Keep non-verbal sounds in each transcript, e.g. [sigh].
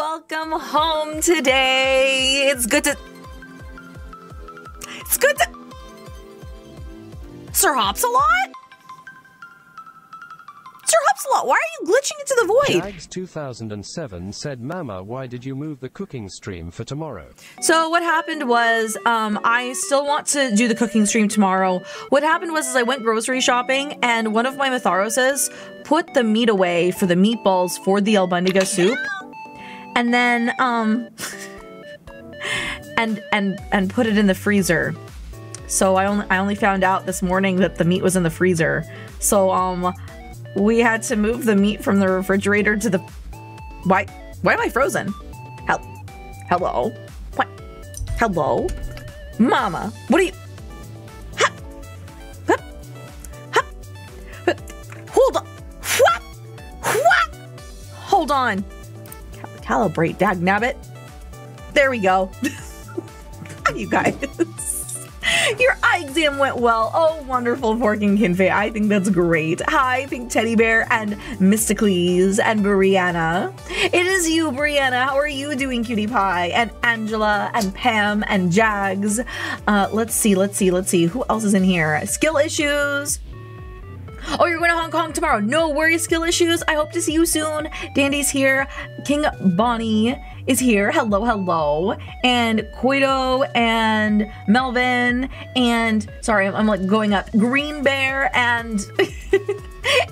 welcome home today. It's good to. It's good to. Sir Hops a lot? Sir Hops a lot, why are you glitching into the void? Jags 2007 said, Mama, why did you move the cooking stream for tomorrow? So what happened was, um, I still want to do the cooking stream tomorrow. What happened was, is I went grocery shopping, and one of my Matharoses put the meat away for the meatballs for the albondiga soup, and then um, and and and put it in the freezer. So I only I only found out this morning that the meat was in the freezer. So um, we had to move the meat from the refrigerator to the. Why? Why am I frozen? Hel- Hello. What? Hello, Mama. What are you? Calibrate, dag nabbit. There we go. [laughs] you guys. Your eye exam went well. Oh, wonderful, Forking Kinfei. I think that's great. Hi, Pink Teddy Bear and Mysticles and Brianna. It is you, Brianna. How are you doing, cutie pie? And Angela and Pam and Jags. Uh, let's see, let's see, let's see. Who else is in here? Skill issues. Oh, you're going to Hong Kong tomorrow. No worries, skill issues. I hope to see you soon. Dandy's here. King Bonnie is here. Hello, hello. And Koido and Melvin and sorry, I'm, I'm like going up. Green Bear and [laughs]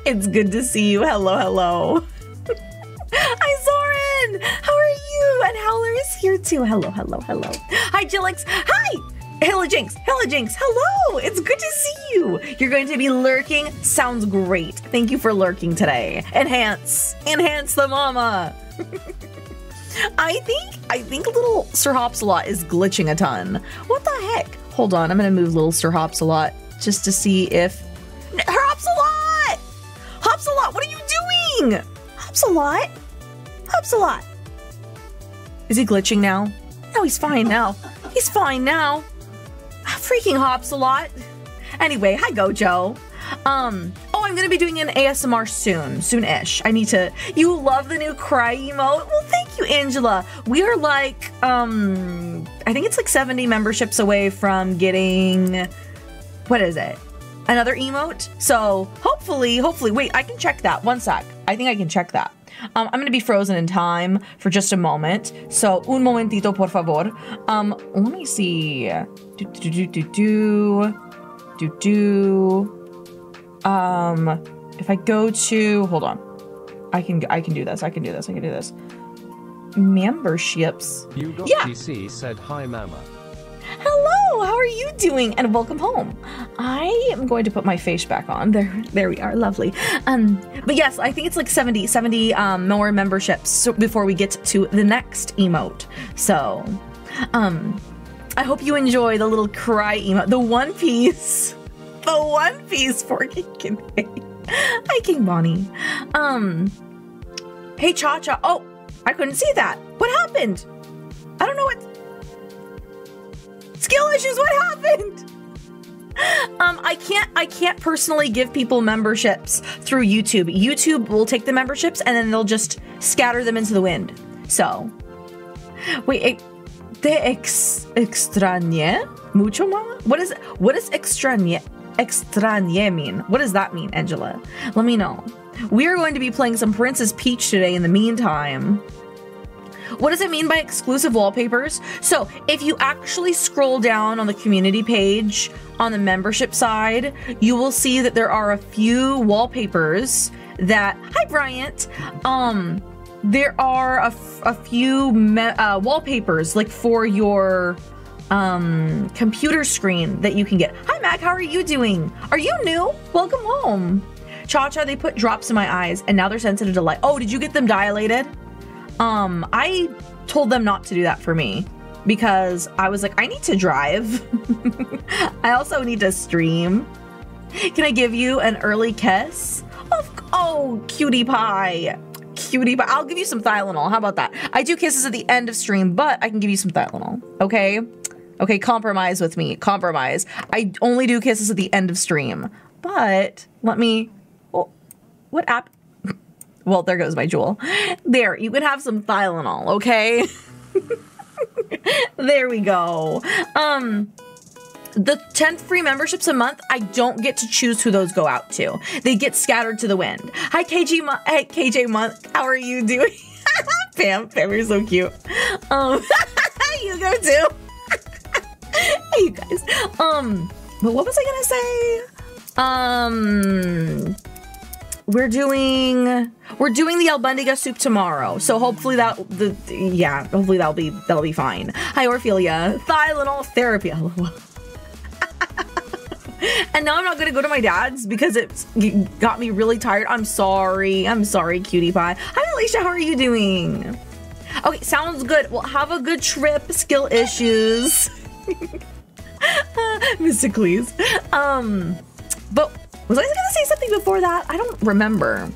it's good to see you. Hello, hello. [laughs] Hi, Zoran. How are you? And Howler is here too. Hello, hello, hello. Hi, Jillix. Hi. Hella Jinx, Hella Jinx, hello! It's good to see you! You're going to be lurking? Sounds great. Thank you for lurking today. Enhance! Enhance the mama! [laughs] I think, I think little Sir Hopsalot is glitching a ton. What the heck? Hold on, I'm gonna move little Sir Hopsalot just to see if... Hopsalot! Hopsalot, what are you doing? Hopsalot? Hopsalot! Is he glitching now? No, he's fine now. He's fine now. Freaking hops a lot. Anyway, hi Gojo. Um, oh, I'm gonna be doing an ASMR soon, soon-ish. I need to. You love the new cry emote? Well, thank you, Angela. We are like, um, I think it's like 70 memberships away from getting. What is it? Another emote. So hopefully, hopefully, wait, I can check that. One sec. I think I can check that. Um, I'm gonna be frozen in time for just a moment. So, un momentito, por favor. Um, let me see. Do do do do do do do. Um, if I go to, hold on, I can I can do this. I can do this. I can do this. Memberships. You got Yeah. TC said, Hi, Mama. Hello, how are you doing? And welcome home. I am going to put my face back on. [laughs] There, there we are. Lovely. Um, but yes, I think it's like 70, 70 um, more memberships before we get to the next emote. So, um, I hope you enjoy the little cry emote, the One Piece, [laughs] the One Piece for King [laughs] Hi, King Bonnie. Um, hey, Cha Cha. Oh, I couldn't see that. What happened? I don't know what. Skill issues, what happened? Um, I can't I can't personally give people memberships through YouTube. YouTube will take the memberships and then they'll just scatter them into the wind. So wait, te ex extrañé mucho mama? What is what does extrañé extrañé mean? What does that mean, Angela? Let me know. We are going to be playing some Princess Peach today in the meantime. What does it mean by exclusive wallpapers? So, if you actually scroll down on the community page on the membership side, you will see that there are a few wallpapers that. Hi, Bryant. Um, there are a, a few uh, wallpapers like for your um computer screen that you can get. Hi, Mac. How are you doing? Are you new? Welcome home. Cha Cha, they put drops in my eyes and now they're sensitive to light. Oh, did you get them dilated? Um, I told them not to do that for me because I was like, I need to drive. [laughs] I also need to stream. Can I give you an early kiss? Of oh, cutie pie. Cutie pie. I'll give you some Tylenol. How about that? I do kisses at the end of stream, but I can give you some Tylenol. Okay? Okay, compromise with me. Compromise. I only do kisses at the end of stream. But let me oh, what app well, there goes my jewel. There, you can have some Tylenol, okay? [laughs] there we go. Um, the 10 free memberships a month, I don't get to choose who those go out to. They get scattered to the wind. Hi, KG. Mon- hey, KJ Month. How are you doing? [laughs] Pam, Pam, you're so cute. Um, [laughs] you go too. hey, you guys. Um, but what was I gonna say? Um, we're doing we're doing the albondiga soup tomorrow, so hopefully that the yeah, hopefully that'll be that'll be fine. Hi, Orphelia. Tylenol therapy. [laughs] and now I'm not gonna go to my dad's because it got me really tired. I'm sorry. I'm sorry, cutie pie. Hi, Alicia. How are you doing? Okay, sounds good. Well, have a good trip. Skill issues. [laughs] Mr. Mysticles. Um, but was I gonna say something before that? I don't remember.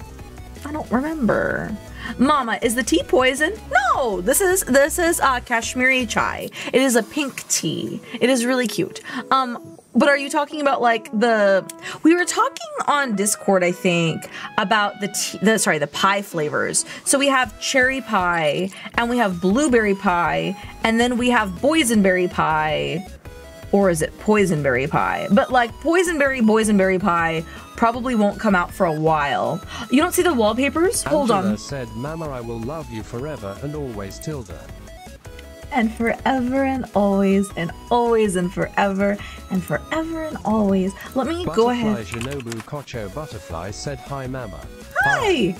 I don't remember. Mama, is the tea poison? No, this is this is uh, Kashmiri chai. It is a pink tea. It is really cute. Um, but are you talking about like the? We were talking on Discord, I think, about the tea, the sorry the pie flavors. So we have cherry pie, and we have blueberry pie, and then we have boysenberry pie or is it poisonberry pie? But like poisonberry, boysenberry pie probably won't come out for a while. You don't see the wallpapers? Hold Angela on. said, Mama, I will love you forever and always, Tilda. And forever and always and always and forever and forever and always. Let me go ahead. Butterfly Shinobu Kocho Butterfly said, Hi, Mama. Hi!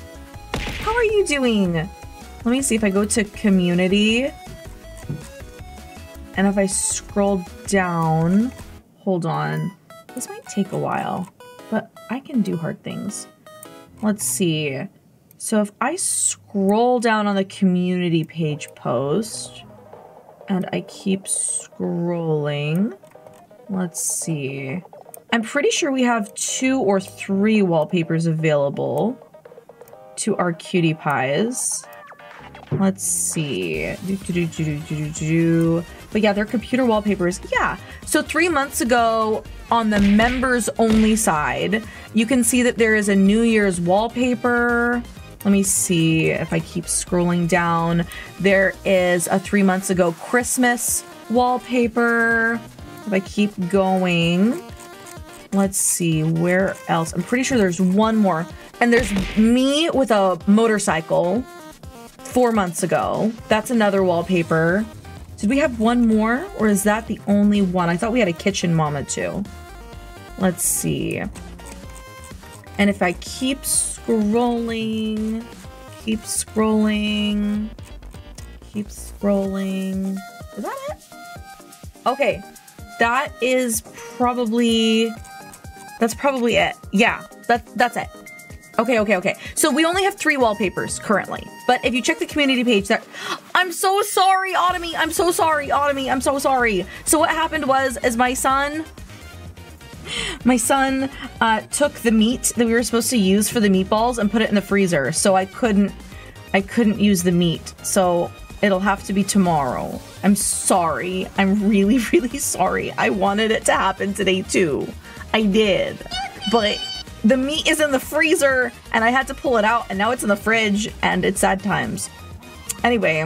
How are you doing? Let me see if I go to community. And if I scroll down, hold on. This might take a while, but I can do hard things. Let's see. So if I scroll down on the community page post and I keep scrolling, let's see. I'm pretty sure we have two or three wallpapers available to our cutie pies. Let's see. Do, do, do. But yeah, they're computer wallpapers. Yeah. So three months ago, on the members only side, you can see that there is a New Year's wallpaper. Let me see if I keep scrolling down. There is a three months ago Christmas wallpaper. If I keep going, let's see where else. I'm pretty sure there's one more. And there's me with a motorcycle four months ago. That's another wallpaper. Did we have one more or is that the only one? I thought we had a kitchen mama too. Let's see. And if I keep scrolling, keep scrolling, keep scrolling. Is that it? Okay. That is probably that's probably it. Yeah, that that's it. Okay, okay, okay. So we only have three wallpapers currently. But if you check the community page, that I'm so sorry, Automie. I'm so sorry, Automie. I'm so sorry. So what happened was, is my son, my son uh, took the meat that we were supposed to use for the meatballs and put it in the freezer. So I couldn't, I couldn't use the meat. So it'll have to be tomorrow. I'm sorry. I'm really, [laughs] really sorry. I wanted it to happen today too. I did, but the meat is in the freezer and I had to pull it out and now it's in the fridge and it's sad times. Anyway,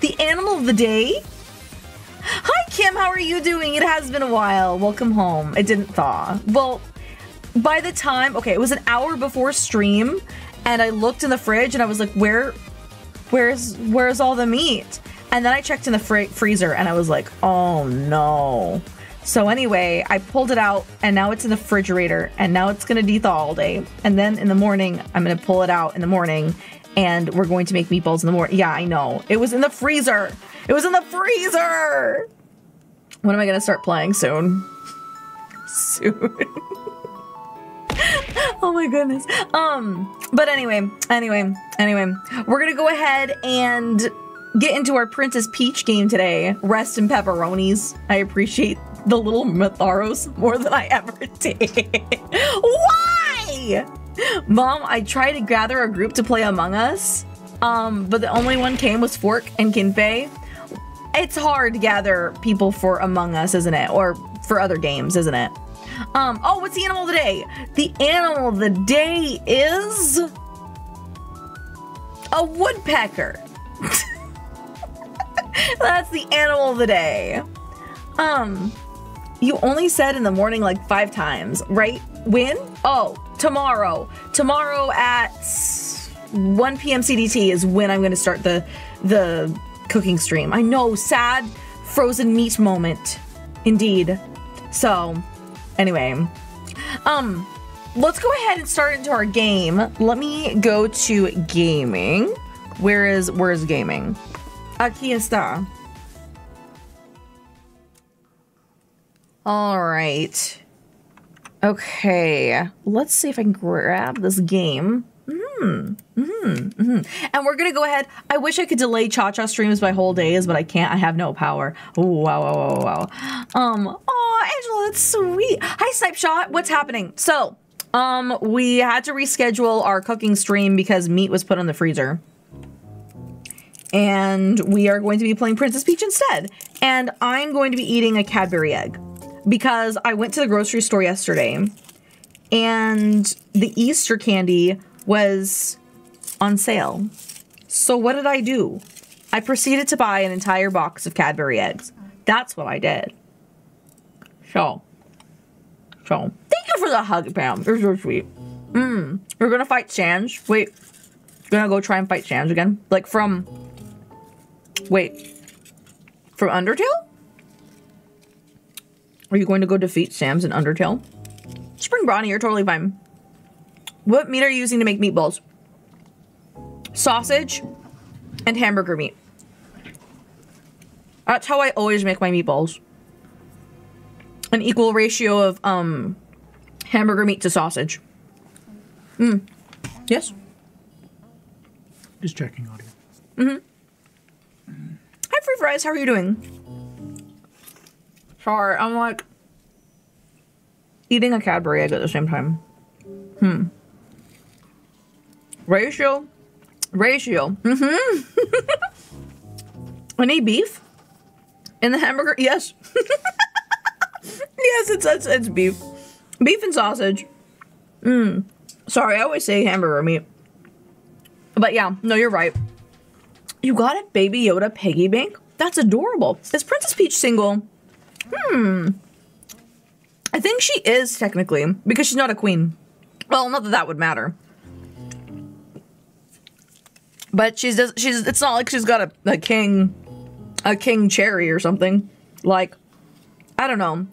the animal of the day. Hi Kim, how are you doing? It has been a while. Welcome home. It didn't thaw. Well, by the time, okay, it was an hour before stream and I looked in the fridge and I was like, where where's where's all the meat? And then I checked in the fr- freezer and I was like, oh no. So anyway, I pulled it out and now it's in the refrigerator and now it's gonna de-thaw all day. And then in the morning, I'm gonna pull it out in the morning and we're going to make meatballs in the morning. Yeah, I know. It was in the freezer. It was in the freezer. When am I gonna start playing soon? [laughs] soon. [laughs] oh my goodness. Um, but anyway, anyway, anyway, we're gonna go ahead and get into our Princess Peach game today. Rest in pepperonis. I appreciate the little Matharos more than I ever [laughs] did. Why? Mom, I tried to gather a group to play Among Us, um, but the only one came was Fork and Kinpei. It's hard to gather people for Among Us, isn't it? Or for other games, isn't it? Um, oh, what's the animal of the day? The animal of the day is A woodpecker. [laughs] That's the animal of the day. Um, you only said in the morning like five times, right? When? Oh, tomorrow. Tomorrow at 1 p.m. CDT is when I'm going to start the the cooking stream. I know, sad frozen meat moment, indeed. So, anyway, um, let's go ahead and start into our game. Let me go to gaming. Where is where is gaming? Aquí está. All right. Okay. Let's see if I can grab this game. Mm, mm, mm. And we're gonna go ahead. I wish I could delay Cha Cha streams by whole days, but I can't. I have no power. Ooh, wow, wow, wow, wow. Um. Oh, Angela, that's sweet. Hi, Snipe Shot. What's happening? So, um, we had to reschedule our cooking stream because meat was put in the freezer and we are going to be playing Princess Peach instead. And I'm going to be eating a Cadbury egg because I went to the grocery store yesterday and the Easter candy was on sale. So what did I do? I proceeded to buy an entire box of Cadbury eggs. That's what I did. So, so thank you for the hug, Pam. You're so sweet. Mmm. We're gonna fight Sans. Wait, gonna go try and fight Sans again. Like from Wait. From Undertale? Are you going to go defeat Sans in Undertale? Spring Brawny, you're totally fine. What meat are you using to make meatballs? Sausage and hamburger meat. That's how I always make my meatballs. An equal ratio of um hamburger meat to sausage. Hmm. Yes? Just checking audio. Mm-hmm. Hi, Free Fries. How are you doing? Sorry, I'm like eating a Cadbury egg at the same time. Hmm. Ratio. Ratio. Mm-hmm. [laughs] Any beef? In the hamburger? Yes. [laughs] yes, it's, it's it's beef. Beef and sausage. Mmm. Sorry, I always say hamburger meat. But yeah, no, you're right. You got a Baby Yoda piggy bank? That's adorable. Is Princess Peach single? Hmm. I think she is technically because she's not a queen. Well, not that that would matter. But she's just, she's it's not like she's got a, a king a king cherry or something. Like I don't know.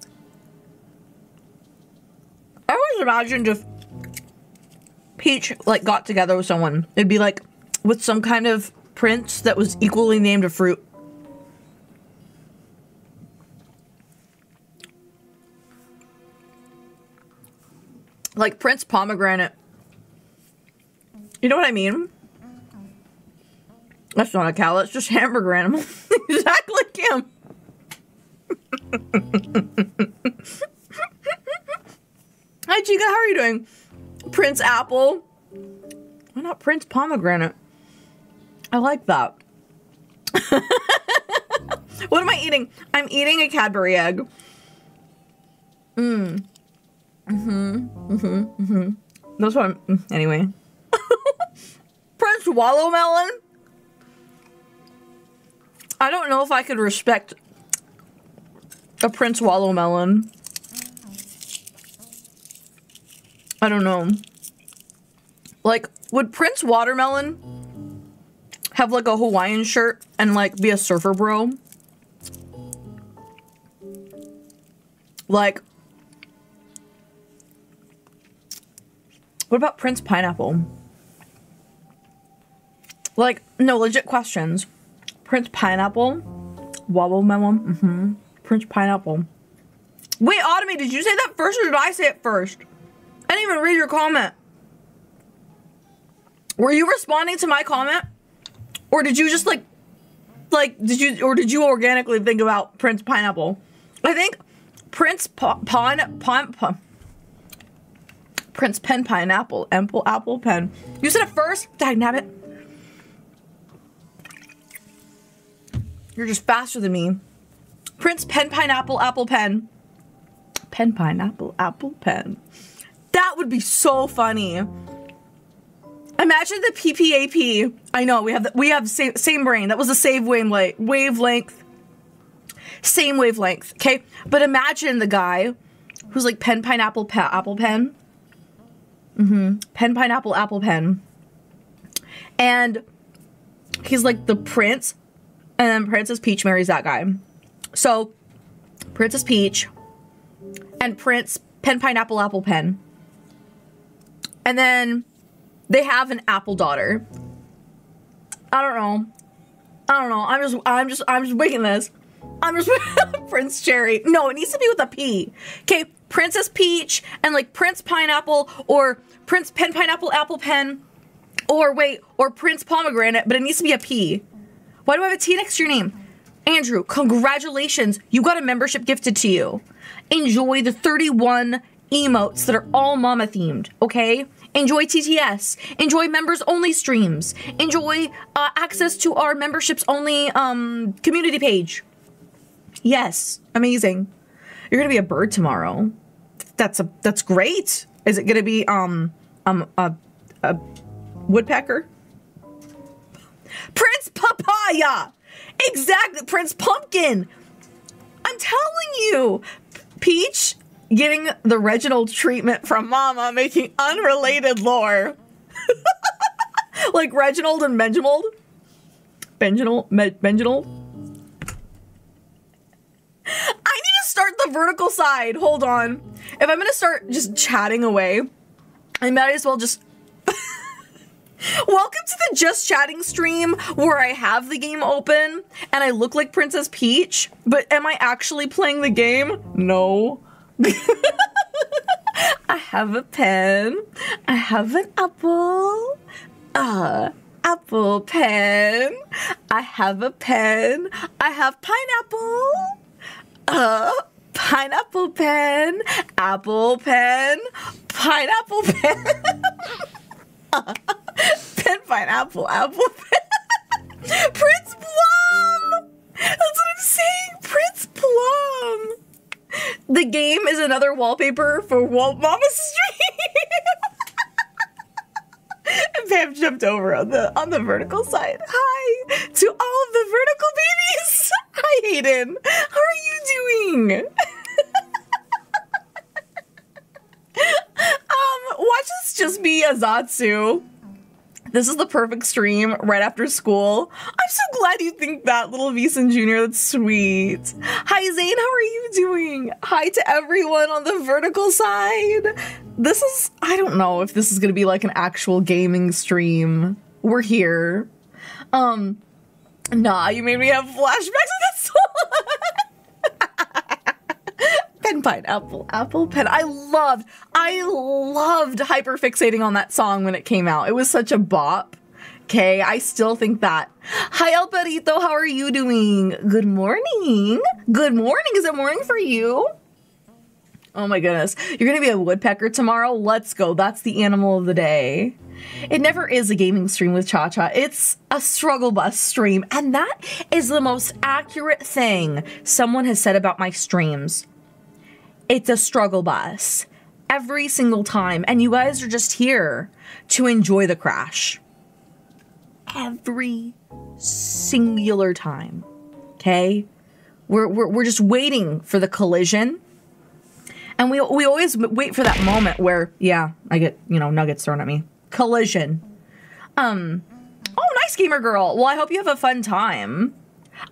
I always imagined if Peach like got together with someone, it'd be like with some kind of prince that was equally named a fruit. Like Prince Pomegranate. You know what I mean? That's not a cow, that's just hamburger animal. [laughs] exactly him. [laughs] Hi Chica, how are you doing? Prince Apple. Why not Prince Pomegranate? I like that. [laughs] what am I eating? I'm eating a Cadbury egg. Mmm. Mm-hmm. Mm-hmm. Mm-hmm. That's what I'm mm, anyway. [laughs] Prince Wallowmelon? I don't know if I could respect a Prince Wallowmelon. I don't know. Like, would Prince Watermelon have like a Hawaiian shirt and like be a surfer bro. Like, what about Prince Pineapple? Like, no, legit questions. Prince Pineapple? Wobble melon? Mm-hmm. Prince Pineapple. Wait, Automate, did you say that first or did I say it first? I didn't even read your comment. Were you responding to my comment? Or did you just like, like, did you, or did you organically think about Prince Pineapple? I think Prince Pine, Pine, Pine, Prince Pen Pineapple, Apple, Apple Pen. You said it first? Dynamic. You're just faster than me. Prince Pen Pineapple Apple Pen. Pen Pineapple Apple Pen. That would be so funny. Imagine the PPAP. I know we have the, we have same same brain. That was the same wavelength. Wavelength. Same wavelength. Okay, but imagine the guy who's like pen pineapple apple pen. Mm-hmm. Pen pineapple apple pen. And he's like the prince, and then Princess Peach marries that guy. So Princess Peach and Prince Pen Pineapple Apple Pen. And then they have an apple daughter. I don't know. I don't know. I'm just I'm just I'm just winging this. I'm just [laughs] Prince Cherry. No, it needs to be with a P. Okay, Princess Peach and like Prince Pineapple or Prince Pen Pineapple Apple Pen or wait, or Prince Pomegranate, but it needs to be a P. Why do I have a T next to your name? Andrew, congratulations. You got a membership gifted to you. Enjoy the 31 emotes that are all mama themed, okay? Enjoy TTS. Enjoy members only streams. Enjoy uh, access to our memberships only um, community page. Yes, amazing. You're gonna be a bird tomorrow. That's a that's great. Is it gonna be um um a, a woodpecker? Prince Papaya. Exactly, Prince Pumpkin. I'm telling you, Peach getting the Reginald treatment from Mama, making unrelated lore. [laughs] like Reginald and Benjamin. Benjamin, Benjamin. I need to start the vertical side. Hold on. If I'm gonna start just chatting away, I might as well just [laughs] Welcome to the Just Chatting stream where I have the game open and I look like Princess Peach, but am I actually playing the game? No. [laughs] I have a pen. I have an apple. Uh, apple pen. I have a pen. I have pineapple. Uh, pineapple pen. Apple pen. Pineapple pen. [laughs] pen pineapple apple pen. [laughs] Prince Plum. That's what I'm saying. Prince Plum. The game is another wallpaper for Walt Mama's [laughs] stream. [laughs] and Pam jumped over on the on the vertical side. Hi to all of the vertical babies. [laughs] Hi Hayden. How are you doing? [laughs] um, watch this just be Azatsu. This is the perfect stream right after school. I'm so glad you think that, little Veason Jr. That's sweet. Hi, Zane. How are you doing? Hi to everyone on the vertical side. This is, I don't know if this is going to be like an actual gaming stream. We're here. Um, nah, you made me have flashbacks of that song. Pen pineapple apple pen. I loved i loved hyperfixating on that song when it came out. It was such a bop. Okay i still think that. Hi el perito how are you doing? Good morning. Good morning. Is it morning for you? Oh my goodness. You're gonna be a woodpecker tomorrow? Let's go. That's the animal of the day. It never is a gaming stream with Cha Cha. It's a struggle bus stream. And that is the most accurate thing someone has said about my streams it's a struggle bus every single time. And you guys are just here to enjoy the crash. Every singular time. Okay? We're, we're, we're just waiting for the collision. And we, we always wait for that moment where, yeah, I get, you know, nuggets thrown at me. Collision. Um, oh, nice gamer girl. Well, I hope you have a fun time.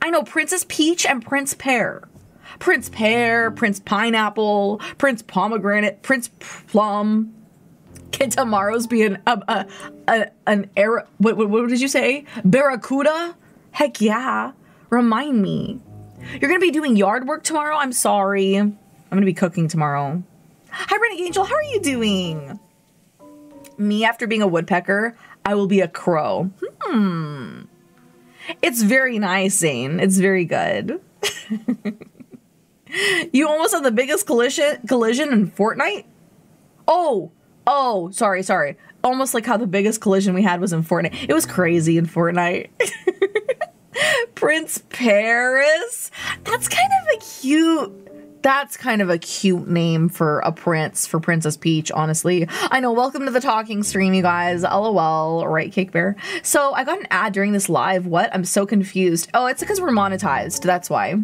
I know Princess Peach and Prince Pear. Prince Pear, Prince Pineapple, Prince Pomegranate, Prince Plum. Can tomorrow's be an a an era? What, what, what did you say? Barracuda? Heck yeah! Remind me. You're gonna be doing yard work tomorrow. I'm sorry. I'm gonna be cooking tomorrow. Hi, Renegade Angel. How are you doing? Me after being a woodpecker, I will be a crow. Hmm. It's very nice, Zane. It's very good. [laughs] You almost had the biggest collision collision in Fortnite? Oh, oh, sorry, sorry. Almost like how the biggest collision we had was in Fortnite. It was crazy in Fortnite. [laughs] Prince Paris? That's kind of a cute That's kind of a cute name for a prince, for Princess Peach, honestly. I know, welcome to the talking stream, you guys. LOL, right, Cake Bear? So I got an ad during this live. What? I'm so confused. Oh, it's because we're monetized. That's why.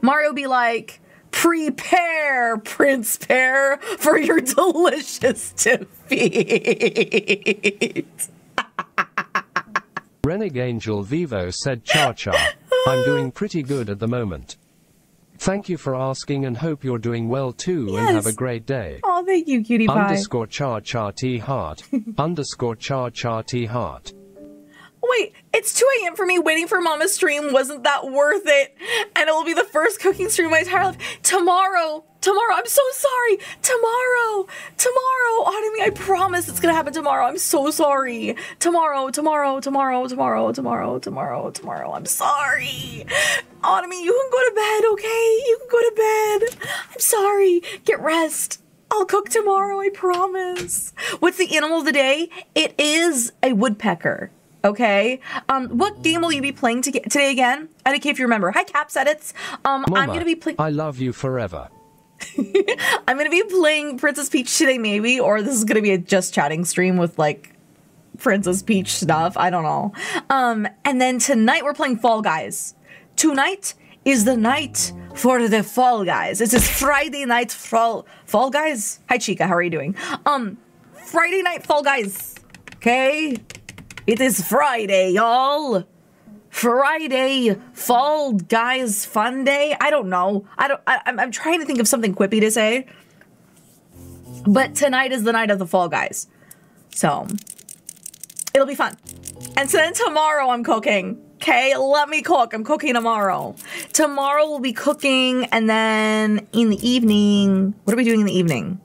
Mario be like, prepare, Prince Pear, for your [laughs] delicious defeat. [laughs] Renegade Angel Vivo said Cha Cha. [laughs] I'm doing pretty good at the moment. Thank you for asking and hope you're doing well too and have a great day. oh, thank you, cutie pie. Underscore cha cha t heart. Underscore cha cha t heart. Wait, it's 2 a.m. for me waiting for Mama's stream. Wasn't that worth it? And it will be the first cooking stream of my entire life. Tomorrow, tomorrow, I'm so sorry. Tomorrow, tomorrow, Autumn, I promise it's gonna happen tomorrow. I'm so sorry. Tomorrow, tomorrow, tomorrow, tomorrow, tomorrow, tomorrow, tomorrow. I'm sorry. Autumn, you can go to bed, okay? You can go to bed. I'm sorry. Get rest. I'll cook tomorrow, I promise. What's the animal of the day? It is a woodpecker. Okay. Um, what game will you be playing to today again? I don't care if you remember. Hi, Caps Edits. Um, I'm gonna be playing. I love you forever. [laughs] I'm gonna be playing Princess Peach today, maybe, or this is gonna be a just chatting stream with like Princess Peach stuff. I don't know. Um, and then tonight we're playing Fall Guys. Tonight is the night for the Fall Guys. This is Friday night Fall Fall Guys. Hi, Chica. How are you doing? Um, Friday night Fall Guys. Okay, it is Friday, y'all. Friday, Fall Guys Fun Day. I don't know. I don't. I, I'm, I'm trying to think of something quippy to say. But tonight is the night of the Fall Guys, so it'll be fun. And so then tomorrow I'm cooking. Okay, let me cook. I'm cooking tomorrow. Tomorrow we'll be cooking, and then in the evening, what are we doing in the evening?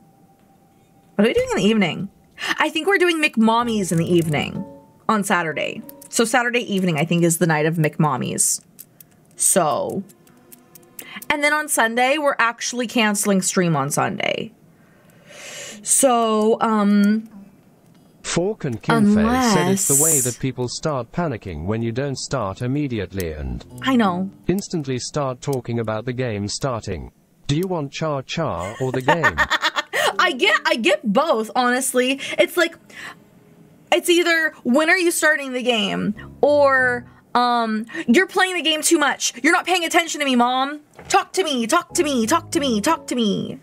What are we doing in the evening? I think we're doing McMommies in the evening on Saturday. So Saturday evening, I think, is the night of McMommy's. So, and then on Sunday, we're actually canceling stream on Sunday. So, um, Fork and Kinfei said it's the way that people start panicking when you don't start immediately and I know. instantly start talking about the game starting. Do you want cha cha or the game? [laughs] I get I get both, honestly. It's like it's either when are you starting the game or um you're playing the game too much. You're not paying attention to me, mom. Talk to me, talk to me, talk to me, talk to me.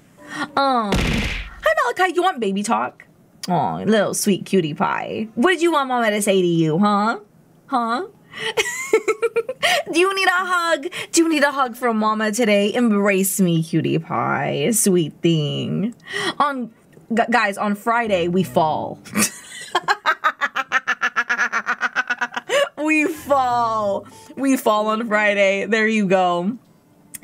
Um Hi Malachi, you want baby talk? Oh, little sweet cutie pie. What did you want mama to say to you, huh? Huh? [laughs] Do you need a hug? Do you need a hug from mama today? Embrace me, cutie pie. Sweet thing. On gu- guys, on Friday we fall. [laughs] we fall. We fall on Friday. There you go.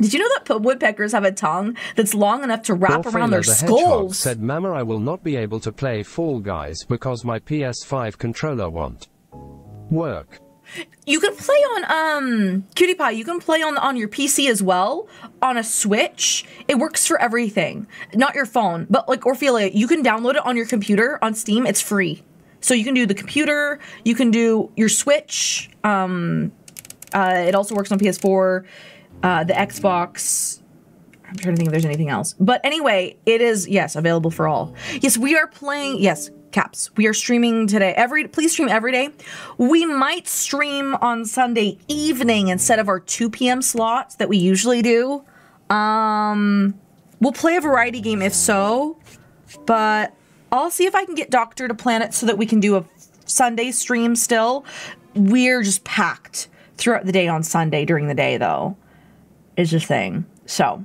Did you know that woodpeckers have a tongue that's long enough to wrap around their the Hedgehog skulls? said, Mama, I will not be able to play Fall Guys because my PS5 controller won't work. You can play on um Cutie Pie. You can play on on your PC as well on a Switch. It works for everything, not your phone, but like Orphelia, you can download it on your computer on Steam. It's free, so you can do the computer. You can do your Switch. Um, uh, it also works on PS4, uh, the Xbox. I'm trying to think if there's anything else. But anyway, it is yes available for all. Yes, we are playing. Yes, caps. We are streaming today. Every please stream every day. We might stream on Sunday evening instead of our 2 p.m. slots that we usually do. Um, we'll play a variety game if so, but I'll see if I can get Doctor to plan it so that we can do a Sunday stream still. We're just packed throughout the day on Sunday during the day though. Is the thing. So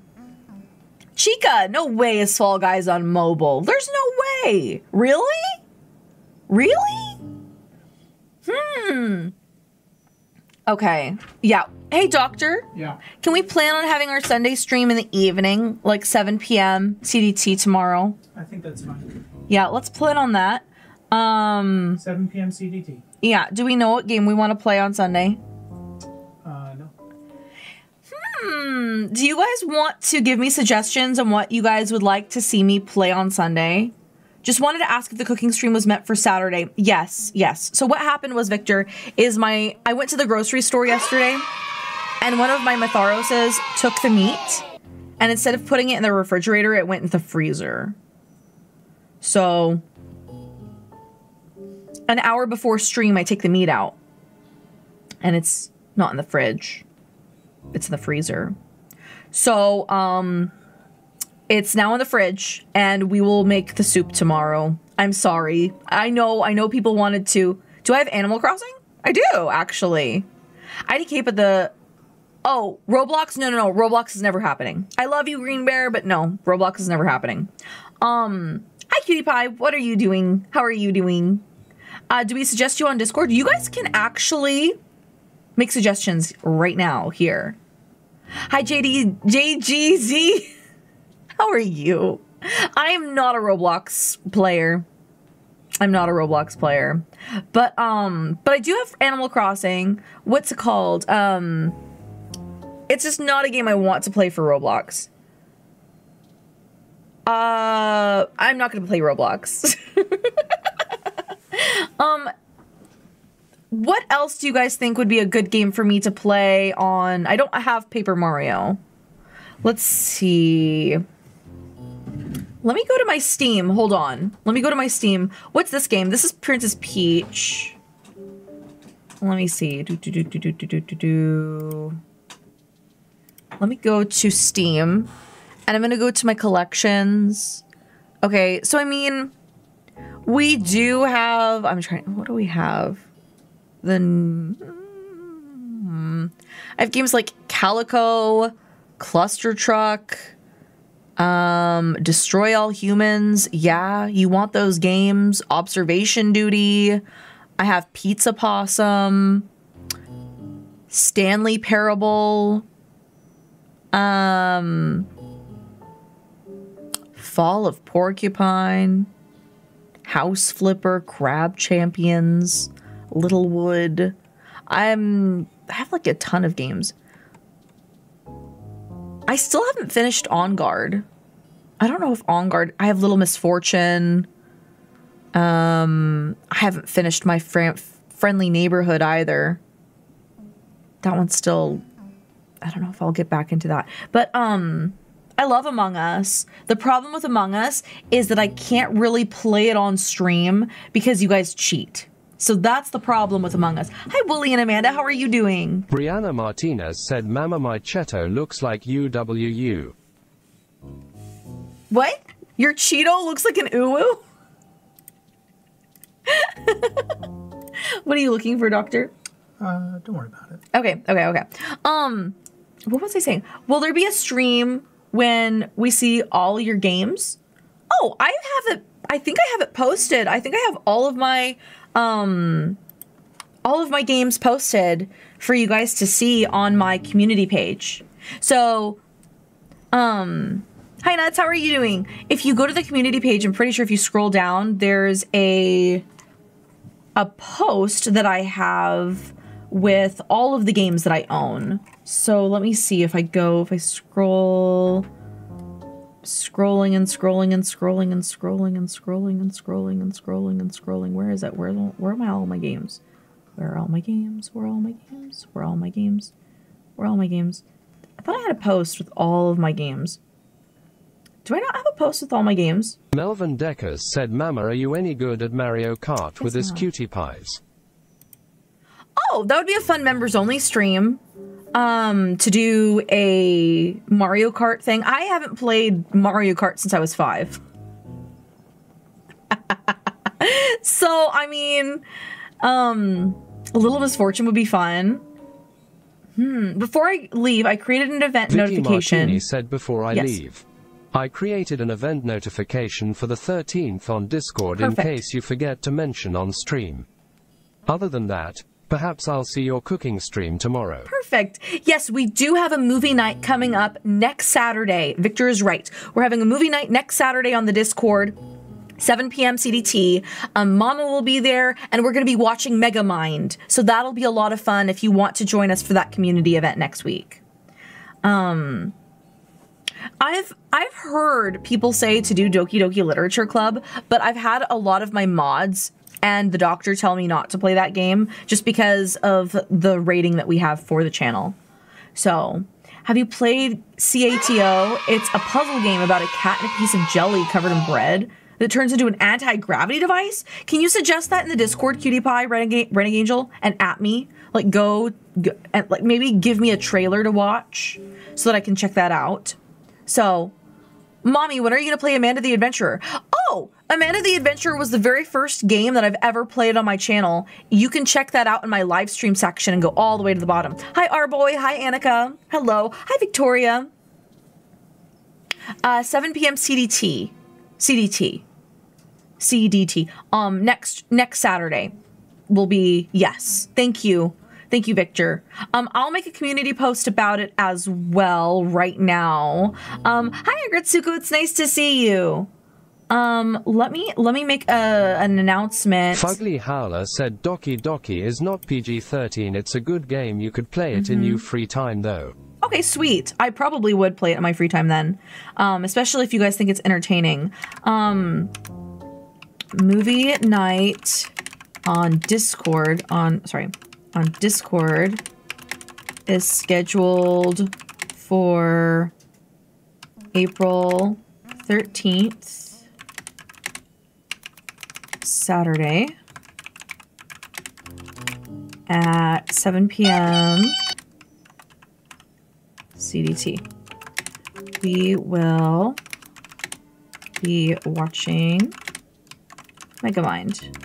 Chica, no way is Fall Guys on mobile. There's no way. Really? Really? Hmm. Okay. Yeah. Hey, doctor. Yeah. Can we plan on having our Sunday stream in the evening, like 7 p.m. CDT tomorrow? I think that's fine. Yeah, let's plan on that. Um, 7 p.m. CDT. yeah. Do we know what game we want to play on Sunday? Uh, no. Hmm. Do you guys want to give me suggestions on what you guys would like to see me play on Sunday? Just wanted to ask if the cooking stream was meant for Saturday. Yes, yes. So what happened was Victor is my I went to the grocery store yesterday and one of my Matharoses took the meat and instead of putting it in the refrigerator, it went in the freezer. So, an hour before stream, I take the meat out, and it's not in the fridge. It's in the freezer. So, um, it's now in the fridge, and we will make the soup tomorrow. I'm sorry. I know, I know people wanted to. Do I have Animal Crossing? I do, actually. IDK, but the Oh, Roblox? No, no, no. Roblox is never happening. I love you, Green Bear, but no, Roblox is never happening. Um, hi, Cutie Pie. What are you doing? How are you doing? Uh, do we suggest you on Discord? You guys can actually make suggestions right now here. Hi, JD, JGZ. [laughs] How are you? I am not a Roblox player. I'm not a Roblox player. But um but I do have Animal Crossing. What's it called? Um it's just not a game I want to play for Roblox. Uh I'm not going to play Roblox. [laughs] um what else do you guys think would be a good game for me to play on I don't have Paper Mario. Let's see. Let me go to my Steam. Hold on. Let me go to my Steam. What's this game? This is Princess Peach. Let me see. Do, do, do, do, do, do, do, do. Let me go to Steam. And I'm going to go to my collections. Okay, so I mean, we do have... I'm trying... What do we have? Then... Hmm, I have games like Calico, Cluster Truck... Um, destroy all humans. Yeah, you want those games. Observation duty. I have Pizza Possum. Stanley Parable. Um, Fall of Porcupine. House Flipper, Crab Champions, Littlewood. I'm I have like a ton of games. I still haven't finished En Garde. I don't know if En Garde. I have Little Misfortune. Um, I haven't finished my fr- friendly neighborhood either. That one's still. I don't know if I'll get back into that, but um, I love Among Us. The problem with Among Us is that I can't really play it on stream because you guys cheat. So that's the problem with Among Us. Hi, Wooly and Amanda. How are you doing? Brianna Martinez said Mama My Cheeto looks like UWU. What? Your Cheeto looks like an uwu? [laughs] what are you looking for, Doctor? Uh, don't worry about it. Okay, okay, okay. Um, what was I saying? Will there be a stream when we see all your games? Oh, I have it. I think I have it posted. I think I have all of my um all of my games posted for you guys to see on my community page. So, um, hi Nuts, how are you doing? If you go to the community page, I'm pretty sure if you scroll down, there's a a post that I have with all of the games that I own. So let me see if I go, if I scroll, scrolling and scrolling and scrolling and scrolling and scrolling and scrolling and scrolling and scrolling. Where is it? Where, where are my, all my games? Where are all my games? Where are all my games? Where are all my games? Where are all my games? I thought I had a post with all of my games. Do I not have a post with all my games? Melvin Deckers said Mama are you any good at Mario Kart with his cutie pies? Oh, that would be a fun members only stream. Um, to do a Mario Kart thing. I haven't played Mario Kart since I was five. [laughs] so, I mean, um, a little misfortune would be fun. Hmm. Before I leave, I created an event Vicky notification. Martini said before I Yes. leave. I created an event notification for the 13th on Discord in case you forget to mention on stream. Other than that, perhaps I'll see your cooking stream tomorrow. Perfect. Yes, we do have a movie night coming up next Saturday. Victor is right. We're having a movie night next Saturday on the Discord. 7 p.m. CDT. Um, Mama will be there, and we're going to be watching Megamind. So that'll be a lot of fun if you want to join us for that community event next week. Um, I've I've heard people say to do Doki Doki Literature Club, but I've had a lot of my mods and the doctor tell me not to play that game just because of the rating that we have for the channel. So, Have you played CATO? It's a puzzle game about a cat and a piece of jelly covered in bread that turns into an anti-gravity device. Can you suggest that in the Discord, Cutie Pie, Renegade, Renegade Angel, and at me? Like go, go and like maybe give me a trailer to watch so that I can check that out. So, mommy, when are you gonna play Amanda the Adventurer? Oh, Amanda the Adventurer was the very first game that I've ever played on my channel. You can check that out in my live stream section and go all the way to the bottom. Hi, Arboy. Hi, Annika. Hello. Hi, Victoria. Uh, 7 p.m. CDT. CDT. CDT. Um, next next Saturday will be yes. Thank you. Thank you, Victor. Um, I'll make a community post about it as well right now. Um, hi, Agritsuko. It's nice to see you. Um, let me let me make a, an announcement. Fugly Howler said Doki Doki is not PG-13. It's a good game. You could play it in Mm-hmm. your free time though. Okay, sweet. I probably would play it in my free time then, um, especially if you guys think it's entertaining. Um, movie night on Discord on sorry on Discord is scheduled for April thirteenth, Saturday at seven p.m. CDT. We will be watching Megamind.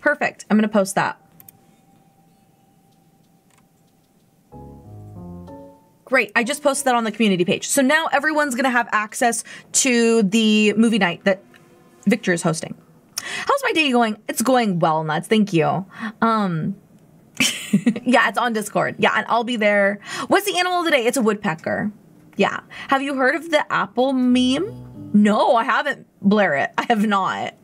Perfect. I'm going to post that. Great. I just posted that on the community page. So now everyone's going to have access to the movie night that Victor is hosting. How's my day going? It's going well, nuts. Thank you. Um, [laughs] yeah, it's on Discord. Yeah, and I'll be there. What's the animal of the day? It's a woodpecker. Yeah. Have you heard of the apple meme? No, I haven't. Blair it. I have not.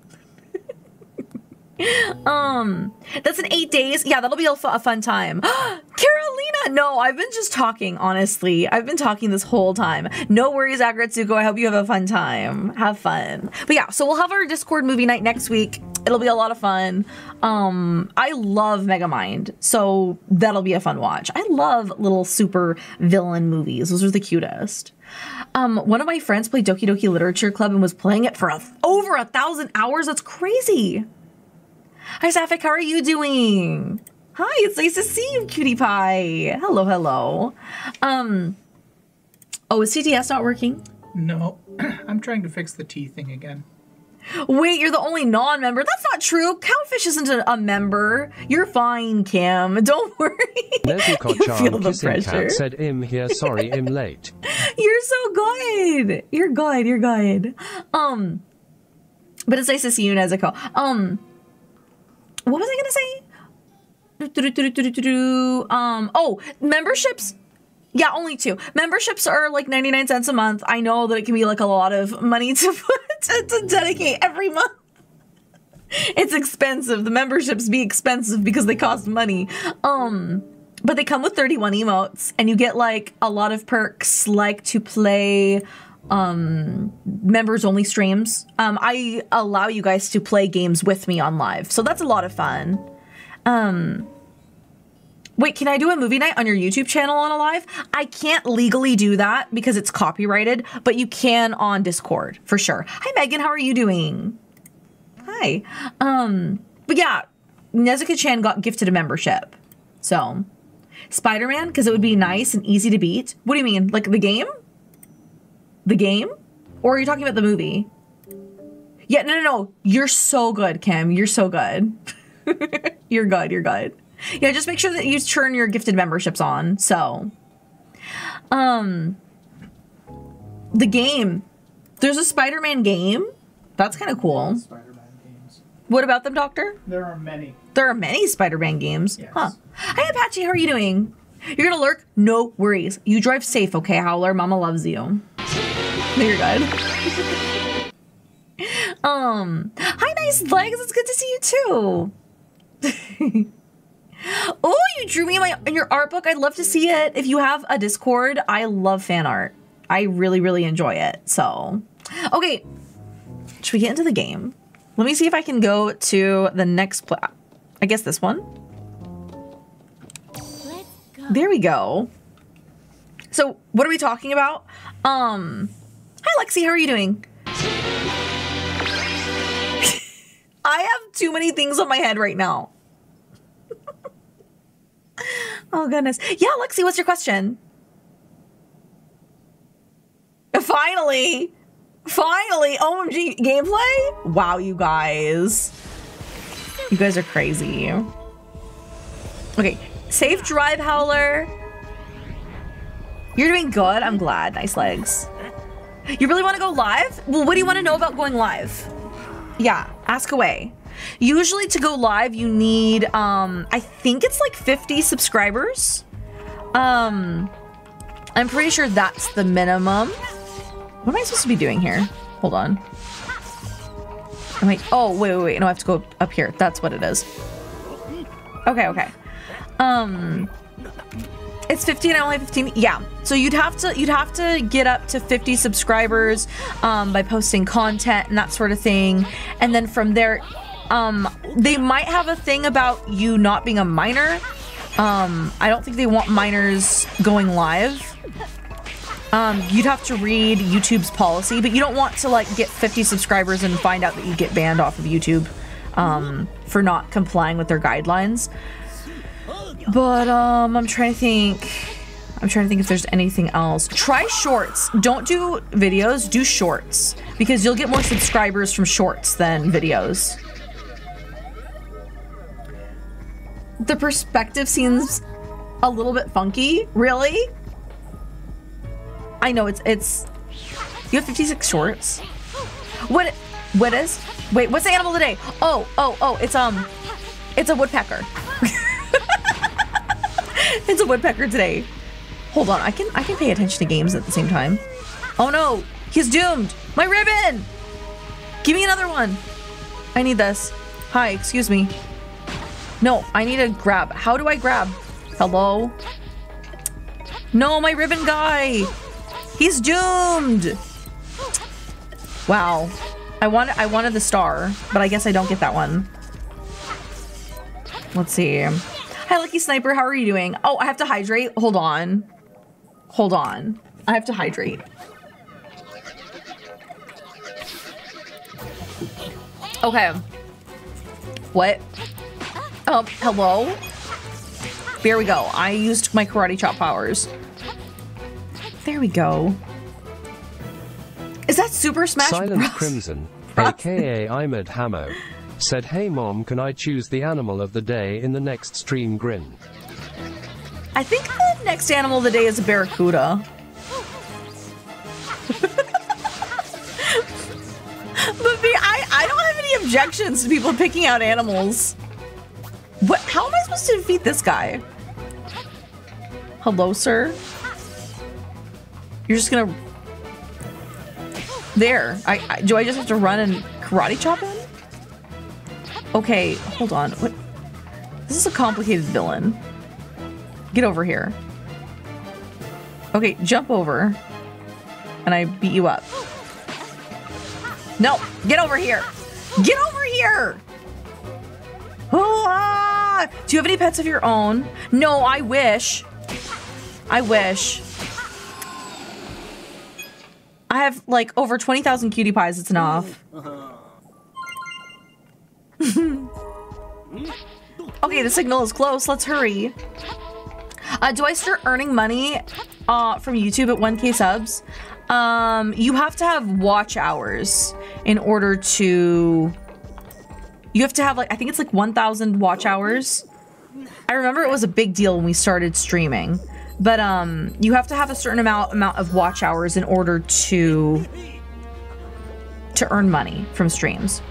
[laughs] um, that's in eight days. Yeah, that'll be a, a fun time. [gasps] Carolina, no, I've been just talking. Honestly, I've been talking this whole time. No worries, Agritsuko. I hope you have a fun time. Have fun. But yeah, so we'll have our Discord movie night next week. It'll be a lot of fun. Um, I love Megamind, so that'll be a fun watch. I love little super villain movies. Those are the cutest. Um, one of my friends played Doki Doki Literature Club and was playing it for a, over a thousand hours. That's crazy. Hi, Sapphic. How are you doing? Hi, it's nice to see you, cutie pie. Hello, hello. Um, oh, is CTS not working? No, [clears throat] I'm trying to fix the T thing again. Wait, you're the only non-member. That's not true. Cowfish isn't a, a member. You're fine, Kim. [laughs] Don't worry. you feel the pressure. cat said im here sorry im [laughs] late. You're so good. You're good. You're good. Um, but it's nice to see you, Nezuko. Um, what was I gonna say? Um, oh, memberships. Yeah, only two. Memberships are like 99 cents a month. I know that it can be like a lot of money [laughs] to put to, to dedicate every month. It's expensive. The memberships be expensive because they cost money. Um, but they come with 31 emotes and you get like a lot of perks like to play um members only streams. Um I allow you guys to play games with me on live. So that's a lot of fun. Um Wait, can I do a movie night on your YouTube channel on a live? I can't legally do that because it's copyrighted, but you can on Discord for sure. Hi Megan, how are you doing? Hi. Um, but yeah, Nezuko Chan got gifted a membership. So, Spider Man, because it would be nice and easy to beat. What do you mean? Like the game? The game? Or are you talking about the movie? Yeah, no, no, no. You're so good, Kim. You're so good. [laughs] you're good. You're good. Yeah, just make sure that you turn your gifted memberships on. So, um, the game. There's a Spider Man game. That's kind of cool. Spider-Man games. What about them, Doctor? There are many. There are many Spider-Man games. Yes. Huh. Hi, Apache. How are you doing? You're gonna lurk? No worries. You drive safe, okay, Howler? Mama loves you. No, you're good. um. Hi, nice legs. It's good to see you too. [laughs] oh, you drew me in my in your art book. I'd love to see it. If you have a Discord, I love fan art. I really, really enjoy it. So, okay. Should we get into the game? Let me see if I can go to the next pla I guess this one. There we go. So, what are we talking about? Um, hi Lexi, how are you doing? [laughs] I have too many things on my head right now. [laughs] oh goodness. Yeah, Lexi, what's your question? Finally. Finally. OMG gameplay? Wow, you guys. You guys are crazy. Okay, safe drive, Howler. You're doing good. I'm glad. Nice legs. You really want to go live? Well, what do you want to know about going live? Yeah, ask away. Usually to go live, you need, um, I think it's like 50 subscribers. Um, I'm pretty sure that's the minimum. What am I supposed to be doing here? Hold on. Am I, oh, wait, wait, wait. No, I have to go up here. That's what it is. Okay, okay. Um, it's 15 and only 15. Yeah. So you'd have to you'd have to get up to 50 subscribers um, by posting content and that sort of thing, and then from there, um, they might have a thing about you not being a minor. Um, I don't think they want minors going live. Um, you'd have to read YouTube's policy, but you don't want to like get 50 subscribers and find out that you get banned off of YouTube um, for not complying with their guidelines. But um, I'm trying to think. I'm trying to think if there's anything else. Try shorts. Don't do videos. Do shorts because you'll get more subscribers from shorts than videos. The perspective seems a little bit funky. Really? I know it's it's. You have 56 shorts. What? What is? Wait, what's the animal today? Oh, oh, oh! It's um, it's a woodpecker. [laughs] it's a woodpecker today. Hold on, I can I can pay attention to games at the same time. Oh no, he's doomed. My ribbon. Give me another one. I need this. Hi, excuse me. No, I need to grab. How do I grab? Hello? No, my ribbon guy. He's doomed. Wow. I want I wanted the star, but I guess I don't get that one. Let's see. Hi, Lucky Sniper. How are you doing? Oh, I have to hydrate. Hold on. Hold on. I have to hydrate. Okay. What? Um, hello? There we go. I used my karate chop powers. There we go. Is that Super Smash Silent Bros? Crimson, [laughs] aka Ahmed Hamo, said, Hey mom, can I choose the animal of the day in the next stream grin? I think the next animal of the day is a barracuda. [laughs] but I, I don't have any objections to people picking out animals. What? How am I supposed to defeat this guy? Hello, sir? You're just gonna... There. I, I Do I just have to run and karate chop him? Okay, hold on. What? This is a complicated villain. Get over here. Okay, jump over. And I beat you up. No, get over here. Get over here. Ah! Do you have any pets of your own? No, I wish. I wish. I have like over 20,000 cutie pies. It's enough. The signal is close. Let's hurry. Uh, do I start earning money uh, from YouTube at 1k subs? Um, you have to have watch hours in order to. You have to have like I think it's like 1,000 watch hours. I remember it was a big deal when we started streaming, but um, you have to have a certain amount amount of watch hours in order to to earn money from streams.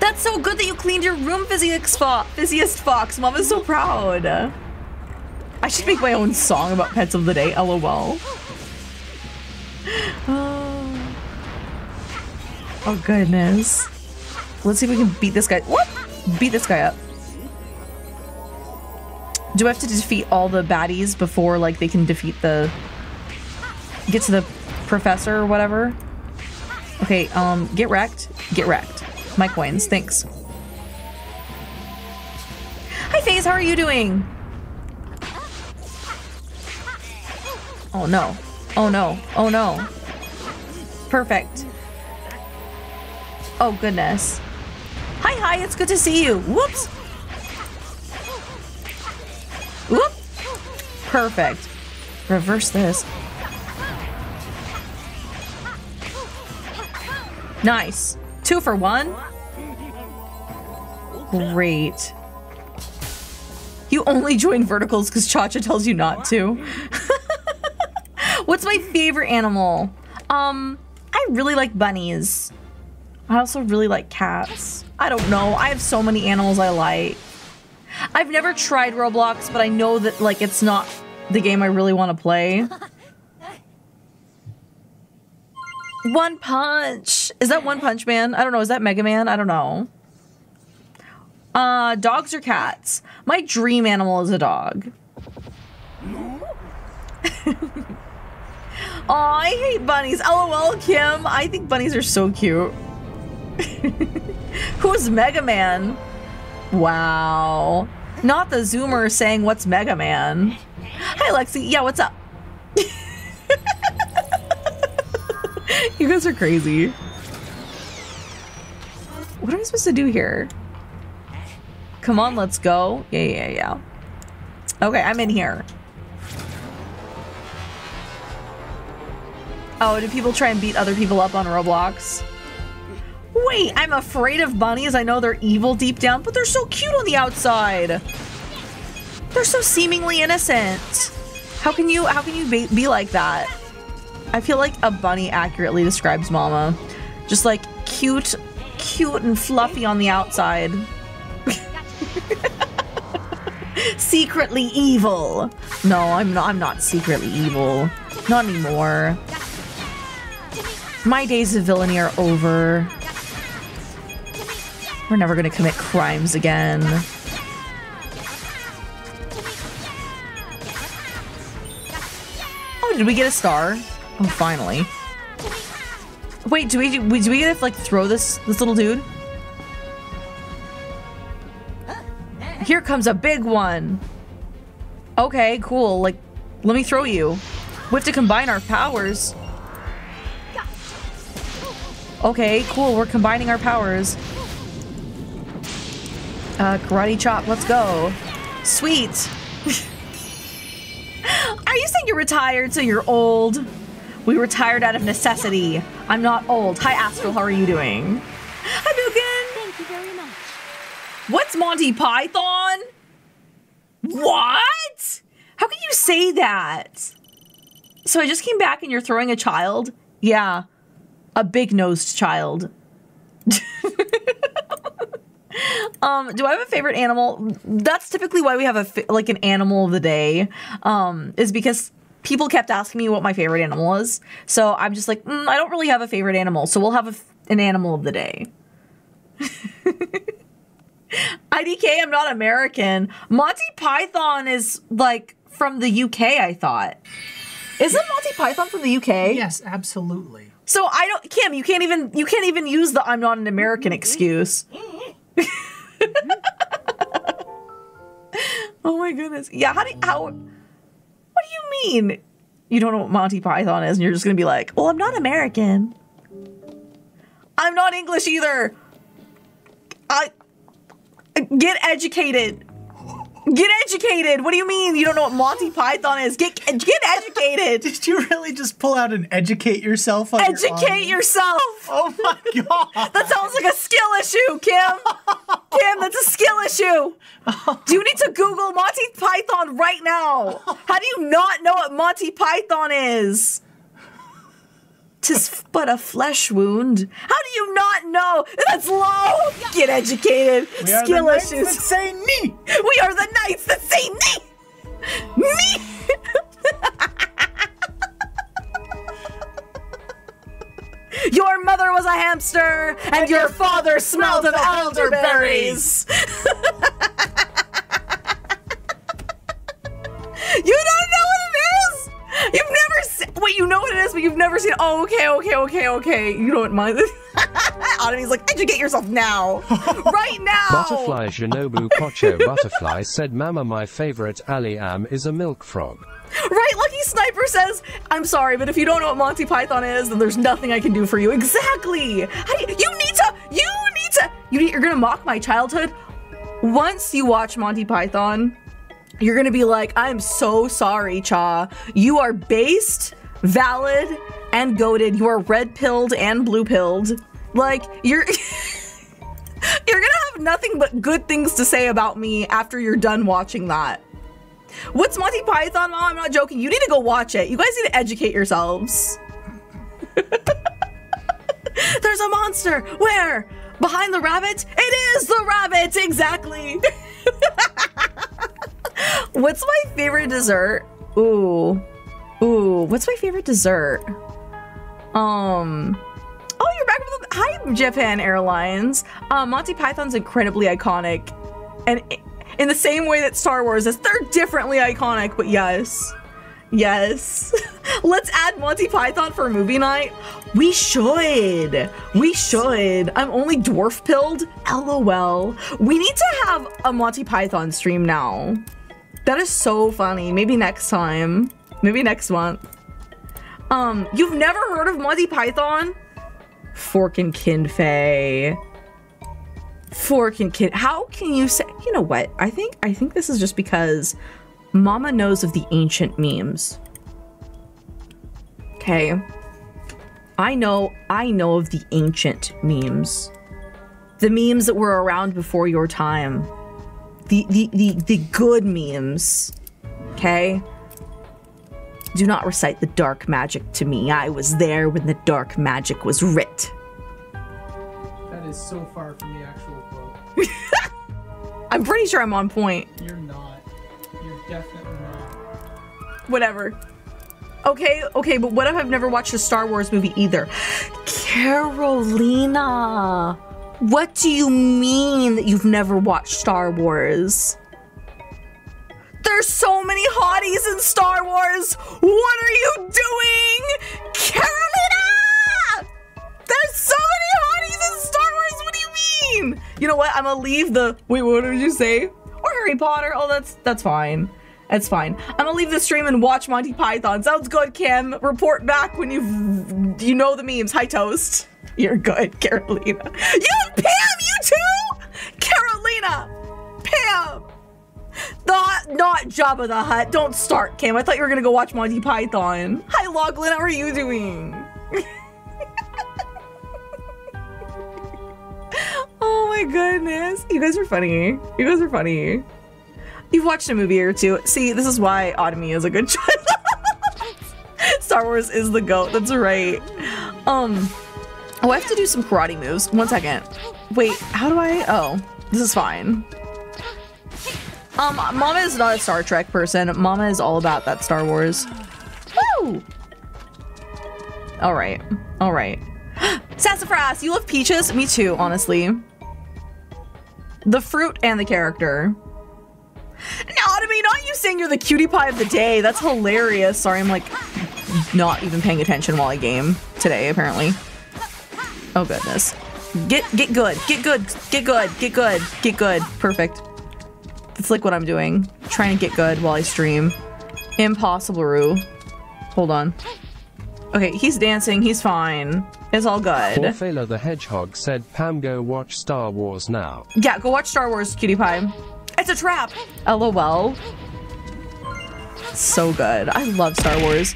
That's so good that you cleaned your room, Physiest Fox. Physiest Fox. Mom is so proud. I should make my own song about pets of the day. LOL. Oh, oh goodness. Let's see if we can beat this guy. Beat this guy up. Do I have to defeat all the baddies before like they can defeat the get to the professor or whatever? Okay, um, get wrecked. Get wrecked. My coins, thanks. Hi FaZe, how are you doing? Oh no. Oh no. Oh no. Perfect. Oh goodness. Hi, hi, it's good to see you. Whoops. Whoop. Perfect. Reverse this. Nice. Two for one. Great. You only join verticals because Chacha tells you not to. [laughs] What's my favorite animal? Um, I really like bunnies. I also really like cats. I don't know. I have so many animals I like. I've never tried Roblox, but I know that like it's not the game I really want to play. One Punch. Is that One Punch Man? I don't know. Is that Mega Man? I don't know. Uh, dogs or cats? My dream animal is a dog. [laughs] Aw, I hate bunnies. LOL, Kim. I think bunnies are so cute. [laughs] Who's Mega Man? Wow. Not the Zoomer saying what's Mega Man. Hi, Lexi. Yeah, what's up? [laughs] you guys are crazy. What am I supposed to do here? Come on, let's go. Yeah, yeah, yeah. Okay, I'm in here. Oh, do people try and beat other people up on Roblox? Wait, I'm afraid of bunnies. I know they're evil deep down, but they're so cute on the outside. They're so seemingly innocent. How can you how can you be, be like that? I feel like a bunny accurately describes Mama. Just like cute, cute and fluffy on the outside. [laughs] secretly evil. No, I'm not I'm not secretly evil. Not anymore. My days of villainy are over. We're never gonna commit crimes again. Oh, did we get a star? Oh, finally. Wait, do we do we, do we get to like throw this this little dude? Here comes a big one. Okay, cool. Like, let me throw you. We have to combine our powers. Okay, cool. We're combining our powers. Uh, karate chop. Let's go. Sweet. [laughs] Are you saying you're retired so you're old? We retired out of necessity. I'm not old. Hi, Astral. How are you doing? Hi, Bukin. Thank you very much. What's Monty Python? What? How can you say that? So I just came back and you're throwing a child? Yeah. A big nosed child. [laughs] um, do I have a favorite animal? That's typically why we have a like an animal of the day. Um, is because people kept asking me what my favorite animal is. So I'm just like, mm, I don't really have a favorite animal. So we'll have an animal of the day. [laughs] IDK, I'm not American. Monty Python is like from the UK, I thought. Isn't Monty Python from the UK? Yes, absolutely. So I don't Kim, you can't even you can't even use the I'm not an American mm-hmm. excuse. Mm-hmm. [laughs] oh my goodness. Yeah, how do you, how what do you mean? You don't know what Monty Python is and you're just going to be like, "Well, I'm not American." I'm not English either. I get educated. Get educated. What do you mean you don't know what Monty Python is? Get get educated. Did you really just pull out and educate yourself? On your Educate audience? yourself. Oh my [laughs] god! That sounds like a skill issue, Kim. Kim, that's a skill issue. Do you need to Google Monty Python right now? How do you not know what Monty Python is? Tis but a flesh wound. How do you not know? That's low. Get educated. We are skill the knights issues. that say Ni. We are the knights that say me. Me. [laughs] Your mother was a hamster, and, your father smelled of elderberries. [laughs] you don't know what. You've never seen. Wait, you know what it is, but you've never seen. Oh, okay, okay, okay, okay. You know what mine. Autumn's like, educate yourself now. [laughs] right now. Butterfly Shinobu Kocho Butterfly said Mama my favorite Alliam is a milk frog. Right, Lucky Sniper says, I'm sorry, but if you don't know what Monty Python is, then there's nothing I can do for you. Exactly. How you, you need to, you need to, you need, you're gonna mock my childhood. Once you watch Monty Python, you're gonna be like, I'm so sorry, Cha. You are based, valid, and goaded. You are red pilled and blue pilled. Like, you're. [laughs] you're gonna have nothing but good things to say about me after you're done watching that. What's Monty Python, Mom? I'm not joking. You need to go watch it. You guys need to educate yourselves. [laughs] There's a monster. Where? Behind the rabbit? It is the rabbit. Exactly. [laughs] What's my favorite dessert? Ooh. Ooh. What's my favorite dessert? Um. Oh, you're back with the. Hi, Japan Airlines. Uh, Monty Python's incredibly iconic. And in the same way that Star Wars is, they're differently iconic, but yes. Yes. [laughs] Let's add Monty Python for movie night. We should. We should. I'm only dwarf pilled. LOL. We need to have a Monty Python stream now. That is so funny. Maybe next time. Maybe next month. Um, you've never heard of Monty Python? Fork and Kin Fey. Fork and Kin. How can you say? You know what? I think I think this is just because Mama knows of the ancient memes. Okay. I know I know of the ancient memes. The memes that were around before your time. The the the, the good memes. Okay? Do not recite the dark magic to me. I was there when the dark magic was writ. That is so far from the actual quote. [laughs] I'm pretty sure I'm on point. You're not. You're definitely not. Whatever. Okay, okay, but what if I've never watched a Star Wars movie either? Carolina, what do you mean that you've never watched Star Wars? There's so many hotties in Star Wars. What are you doing? Carolina! There's so many hotties in Star Wars. What do you mean? You know what? I'm gonna leave the Wait, what did you say? Or Harry Potter. Oh, that's that's fine. That's fine. I'm gonna leave the stream and watch Monty Python. Sounds good, Kim. Report back when you've, you know the memes. Hi, toast. You're good, Carolina. You, Pam, you too. Carolina, Pam. Not not Jabba the Hutt. Don't start, Kim. I thought you were gonna go watch Monty Python. Hi, Loglin. How are you doing? [laughs] oh my goodness. You guys are funny. You guys are funny. You've watched a movie or two. See, this is why Automie is a good [laughs] choice. Star Wars is the goat. That's right. Um, oh, I have to do some karate moves. One second. Wait, how do I? Oh, this is fine. Um, Mama is not a Star Trek person. Mama is all about that Star Wars. Woo! All right, all right. [gasps] Sassafras, you love peaches? Me too, honestly. The fruit and the character. No, to me, not you saying you're the cutie pie of the day. That's hilarious. Sorry, I'm like not even paying attention while I game today, apparently. Oh goodness. Get get good. Get good. Get good. Get good. Get good. Perfect. It's like what I'm doing. Trying to get good while I stream. Impossible Roo. Hold on. Okay, he's dancing. He's fine. It's all good. Orphala the Hedgehog said, Pam, go watch Star Wars now. Yeah, go watch Star Wars, cutie pie. It's a trap. LOL. So good. I love Star Wars.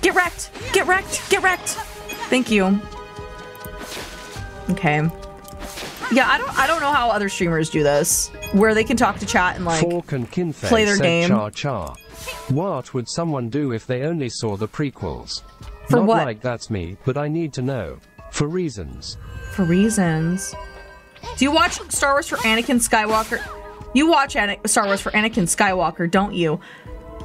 Get wrecked. Get wrecked. Get wrecked. Thank you. Okay. Yeah, I don't I don't know how other streamers do this. Where they can talk to chat and like and play their game. Cha Cha. What would someone do if they only saw the prequels? For Not what? like that's me, but I need to know. For reasons. for reasons. Do you watch Star Wars for Anakin Skywalker? You watch Ana- Star Wars for Anakin Skywalker, don't you?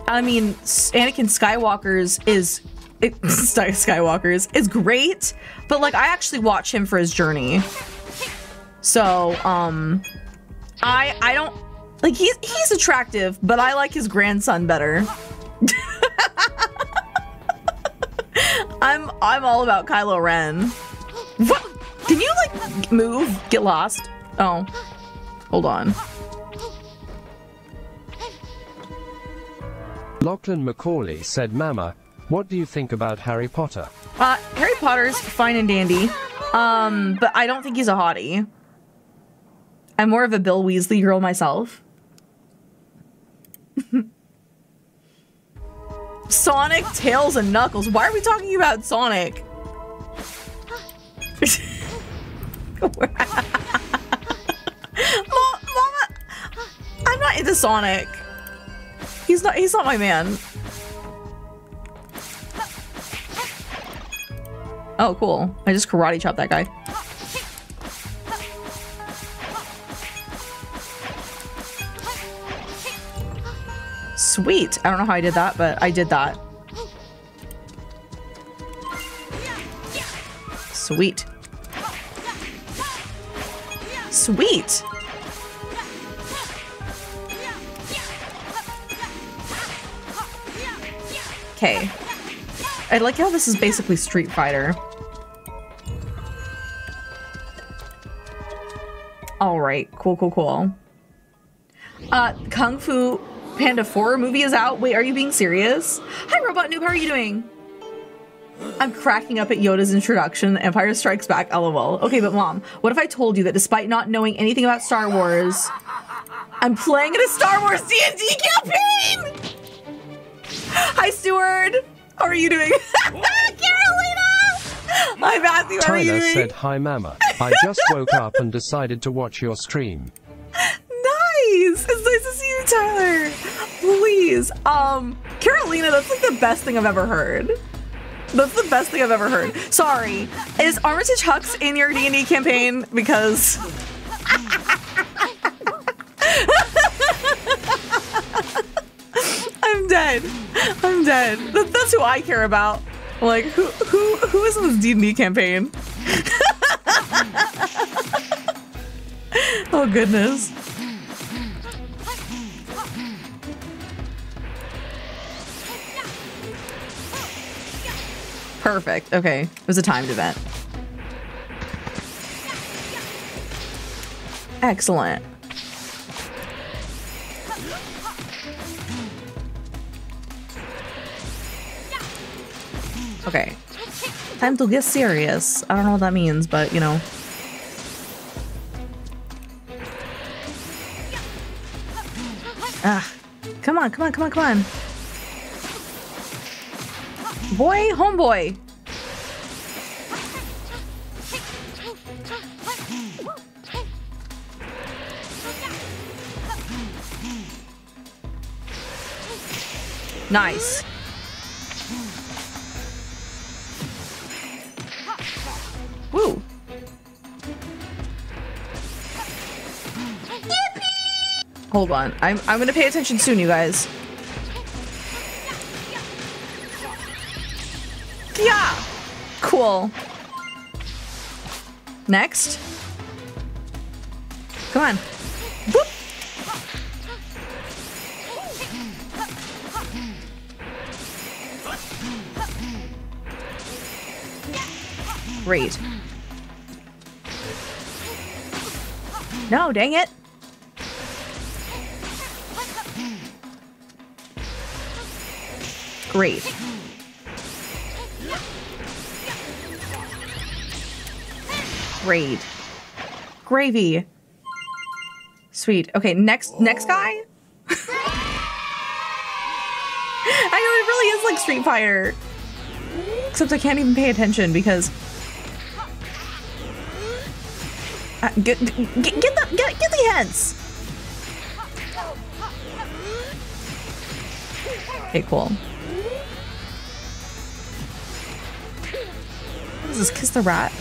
I mean, Anakin Skywalker's is it, [laughs] Skywalker's is great, but like I actually watch him for his journey. So, um, I I don't like he's he's attractive, but I like his grandson better. [laughs] I'm I'm all about Kylo Ren. What? Can you like move? Get lost? Oh, hold on. Lachlan Macaulay said, Mama, what do you think about Harry Potter? Uh, Harry Potter's fine and dandy, um, but I don't think he's a hottie. I'm more of a Bill Weasley girl myself. [laughs] Sonic, Tails, and Knuckles. Why are we talking about Sonic? [laughs] Mama, I'm not into Sonic. He's not. He's not my man. Oh, cool. I just karate chopped that guy. Sweet. I don't know how I did that, but I did that. Sweet. Sweet. Okay. I like how this is basically Street Fighter. All right, cool, cool, cool. Uh, Kung Fu Panda 4 movie is out. Wait, are you being serious? Hi, Robot Noob, how are you doing? I'm cracking up at Yoda's introduction, Empire Strikes Back, lol. Okay, but mom, what if I told you that despite not knowing anything about Star Wars, I'm playing in a Star Wars D&D campaign? Hi, Steward! How are you doing? [laughs] Carolina! Hi, Matthew. How are you Tyler said, Hi Mama, I just woke up and decided to watch your stream. Nice. It's nice to see you, Tyler. Please, um, Carolina, that's like the best thing I've ever heard. That's the best thing I've ever heard. Sorry, is Armitage Hux in your D&D campaign? Because [laughs] I'm dead. I'm dead. That's who I care about. Like, who who who is in this D&D campaign? [laughs] oh goodness. Perfect. Okay. It was a timed event. Excellent. Okay. Time to get serious. I don't know what that means, but you know. Ah. Come on, come on, come on, come on. Boy, homeboy. Nice. Woo. Hold on. I'm I'm gonna pay attention soon, you guys. Yeah. Cool. Next. Come on. Boop. Great. No, dang it. Great. Great. Gravy. Sweet. Okay, next next guy. [laughs] I know it really is like Street Fighter. Except I can't even pay attention because uh, get, get the get, get the heads. Okay, cool. What is this? Kiss the rat.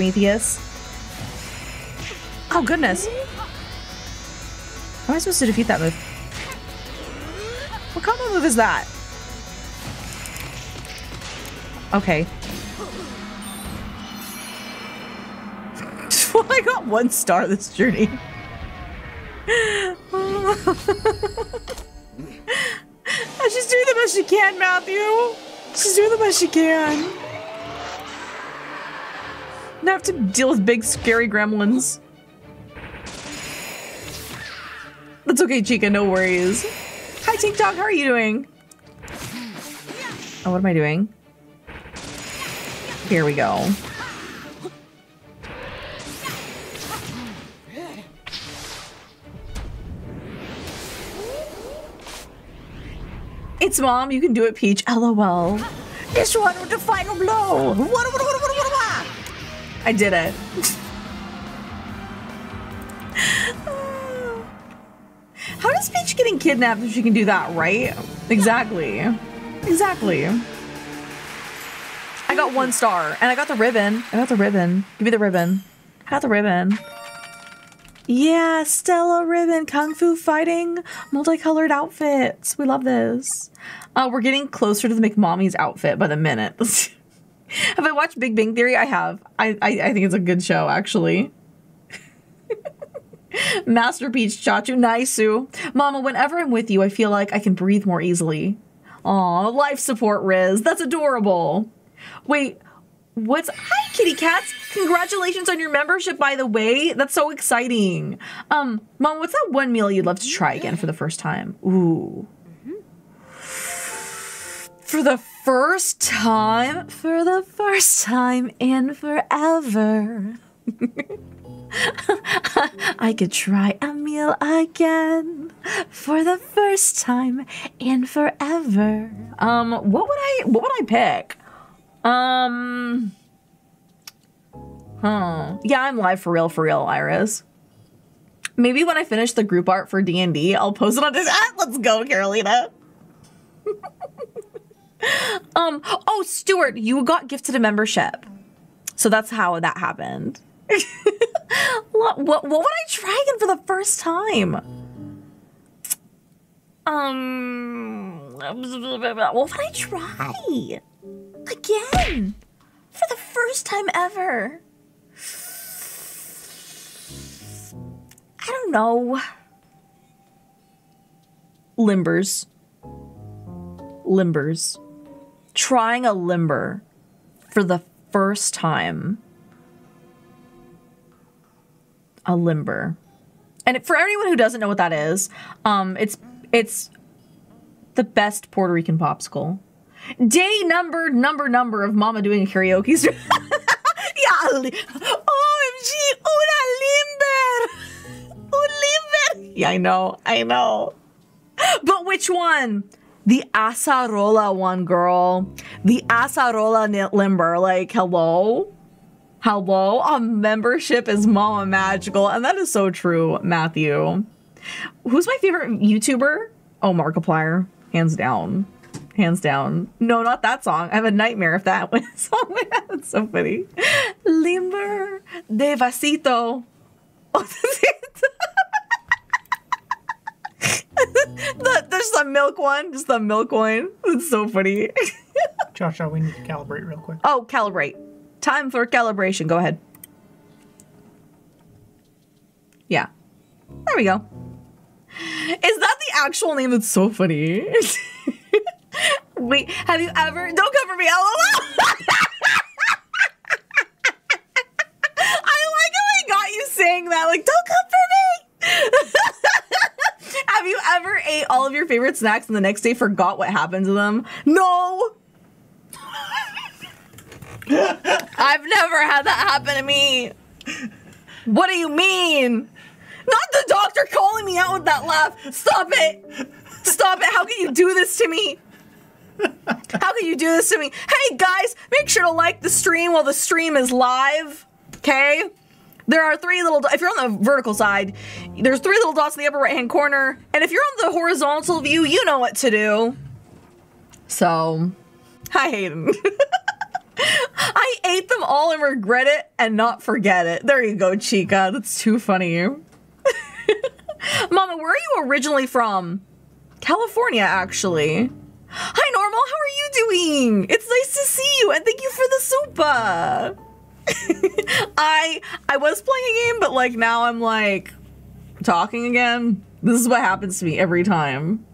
Prometheus. Oh, goodness. How am I supposed to defeat that move? What combo move is that? Okay. [laughs] well, I got one star this journey. [laughs] She's doing the best she can, Matthew. She's doing the best she can. Now I have to deal with big, scary gremlins. That's okay, Chica. No worries. Hi, TikTok. How are you doing? Oh, what am I doing? Here we go. It's mom. You can do it, Peach. LOL. This one with the final blow. I did it. How does Peach getting kidnapped if she can do that, right? Exactly. Exactly. I got one star and I got the ribbon. I got the ribbon. Give me the ribbon. I got the ribbon. Yeah, Stella ribbon, kung fu fighting, multicolored outfits. We love this. Uh, we're getting closer to the McMommy's outfit by the minute. [laughs] [laughs] have I watched Big Bang Theory? I have. I, I, I think it's a good show, actually. [laughs] Master Peach Chachu Naisu. Mama, whenever I'm with you, I feel like I can breathe more easily. Aw, life support Riz. That's adorable. Wait, what's hi kitty cats? Congratulations on your membership, by the way. That's so exciting. Um, Mom, what's that one meal you'd love to try again for the first time? Ooh. For the first time, for the first time in forever. [laughs] I could try a meal again for the first time in forever. Um, what would I what would I pick? Um Huh. Yeah, I'm live for real for real, Iris. Maybe when I finish the group art for D&D, I'll post it on this. Ah, let's go, Carolina. [laughs] um, oh, Stuart, you got gifted a membership. So that's how that happened. [laughs] what, what, what would I try again for the first time? Um, what would I try again for the first time ever? I don't know. Limbers. Limbers. Trying a limber for the first time a limber. And for anyone who doesn't know what that is, um, it's it's the best Puerto Rican popsicle. Day number, number, number of Mama doing a karaoke. [laughs] yeah, OMG, una limber, [laughs] un limber. Yeah, I know, I know. But which one? The acerola one, girl. The acerola limber. Like, hello. Hello, a membership is Mama Magical, and that is so true, Matthew. Who's my favorite YouTuber? Oh, Markiplier, hands down, hands down. No, not that song. I have a nightmare if that [laughs] song. That's so funny. Limber de vasito. [laughs] Oh, [laughs] [laughs] the, there's the milk one, just the milk one. It's so funny. [laughs] Joshua, uh, we need to calibrate real quick. Oh, calibrate. Time for calibration. Go ahead. Yeah. There we go. Is that the actual name? It's so funny. [laughs] Wait, have you ever? Don't cover me, LOL. I like how I got you saying that. Like, don't cover me. Have you ever ate all of your favorite snacks and the next day forgot what happened to them? No. [laughs] I've never had that happen to me. What do you mean? Not the doctor calling me out with that laugh. Stop it. Stop it. How can you do this to me? How can you do this to me? Hey guys, make sure to like the stream while the stream is live. Okay? There are three little, if you're on the vertical side, there's three little dots in the upper right hand corner. And if you're on the horizontal view, you know what to do. So, hi Hayden. [laughs] I ate them all and regret it and not forget it. There you go, Chica. That's too funny. [laughs] Mama, where are you originally from? California, actually. Hi, Normal. How are you doing? It's nice to see you, and thank you for the super. I I was playing a game, but like now I'm like talking again. This is what happens to me every time.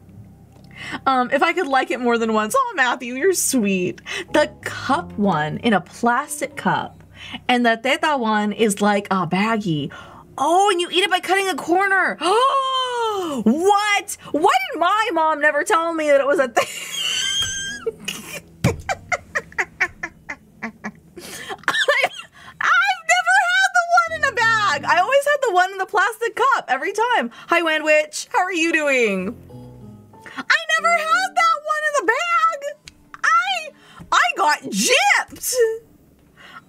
Um, if I could like it more than once, oh Matthew, you're sweet. The cup one in a plastic cup, and the teta one is like a baggie. Oh, and you eat it by cutting a corner. Oh, [gasps] what? Why did my mom never tell me that it was a thing? [laughs] I've never had the one in a bag. I always had the one in the every time. Hi, Wandwich. How are you doing? I never had that one in the bag. I I got gypped.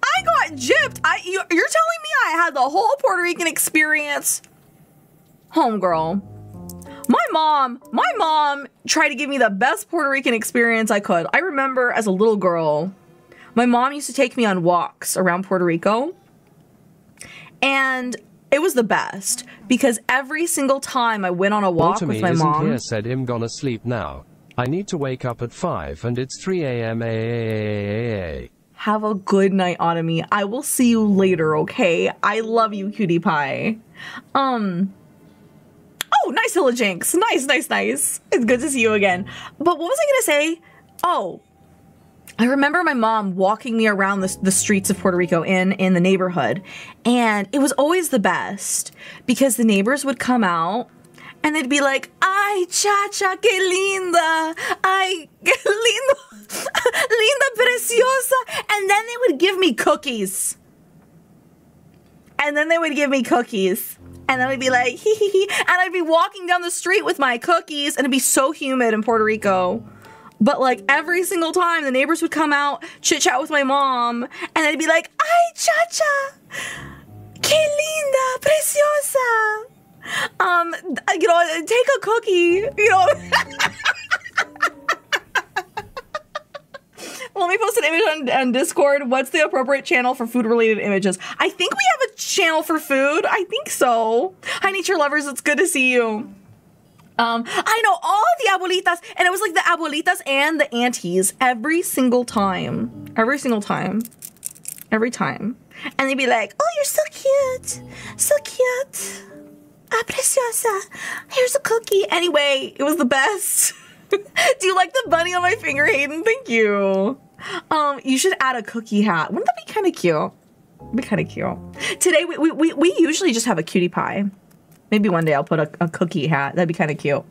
I got gypped. I you, you're telling me I had the whole Puerto Rican experience, homegirl. My mom, my mom tried to give me the best Puerto Rican experience I could. I remember as a little girl, my mom used to take me on walks around Puerto Rico. And it was the best because every single time I went on a walk Automy with my isn't mom. here said I'm gonna sleep now. I need to wake up at 5 and it's 3 a.m. Have a good night, Automy. I will see you later, okay? I love you, cutie pie. Um. Oh, nice, Hilla Jinx. Nice, nice, nice. It's good to see you again. But what was I gonna say? Oh, I remember my mom walking me around the, the streets of Puerto Rico in in the neighborhood, and it was always the best because the neighbors would come out and they'd be like, "Ay, chacha, qué linda! Ay, [laughs] qué lindo, [laughs] linda, preciosa!" And then they would give me cookies. And then they would give me cookies. And then I'd be like, [laughs] hee hee hee. And I'd be walking down the street with my cookies, and it'd be so humid in Puerto Rico. But like every single time, the neighbors would come out, chit chat with my mom, and they'd be like, "Ay, chacha, qué linda, preciosa." Um, you know, take a cookie. You know. [laughs] Let me post an image on, on Discord. What's the appropriate channel for food related images? I think we have a channel for food. I think so. Hi, nature lovers. It's good to see you. Um, I know all the abuelitas, and it was like the abuelitas and the aunties every single time. Every single time. Every time. And they'd be like, Oh, you're so cute. So cute. Ah, preciosa. Here's a cookie. Anyway, it was the best. [laughs] Do you like the bunny on my finger, Hayden? Thank you. Um, you should add a cookie hat. Wouldn't that be kind of cute? Be kind of cute. Today, we, we, we usually just have a cutie pie. Maybe one day I'll put a, a cookie hat. That'd be kind of cute.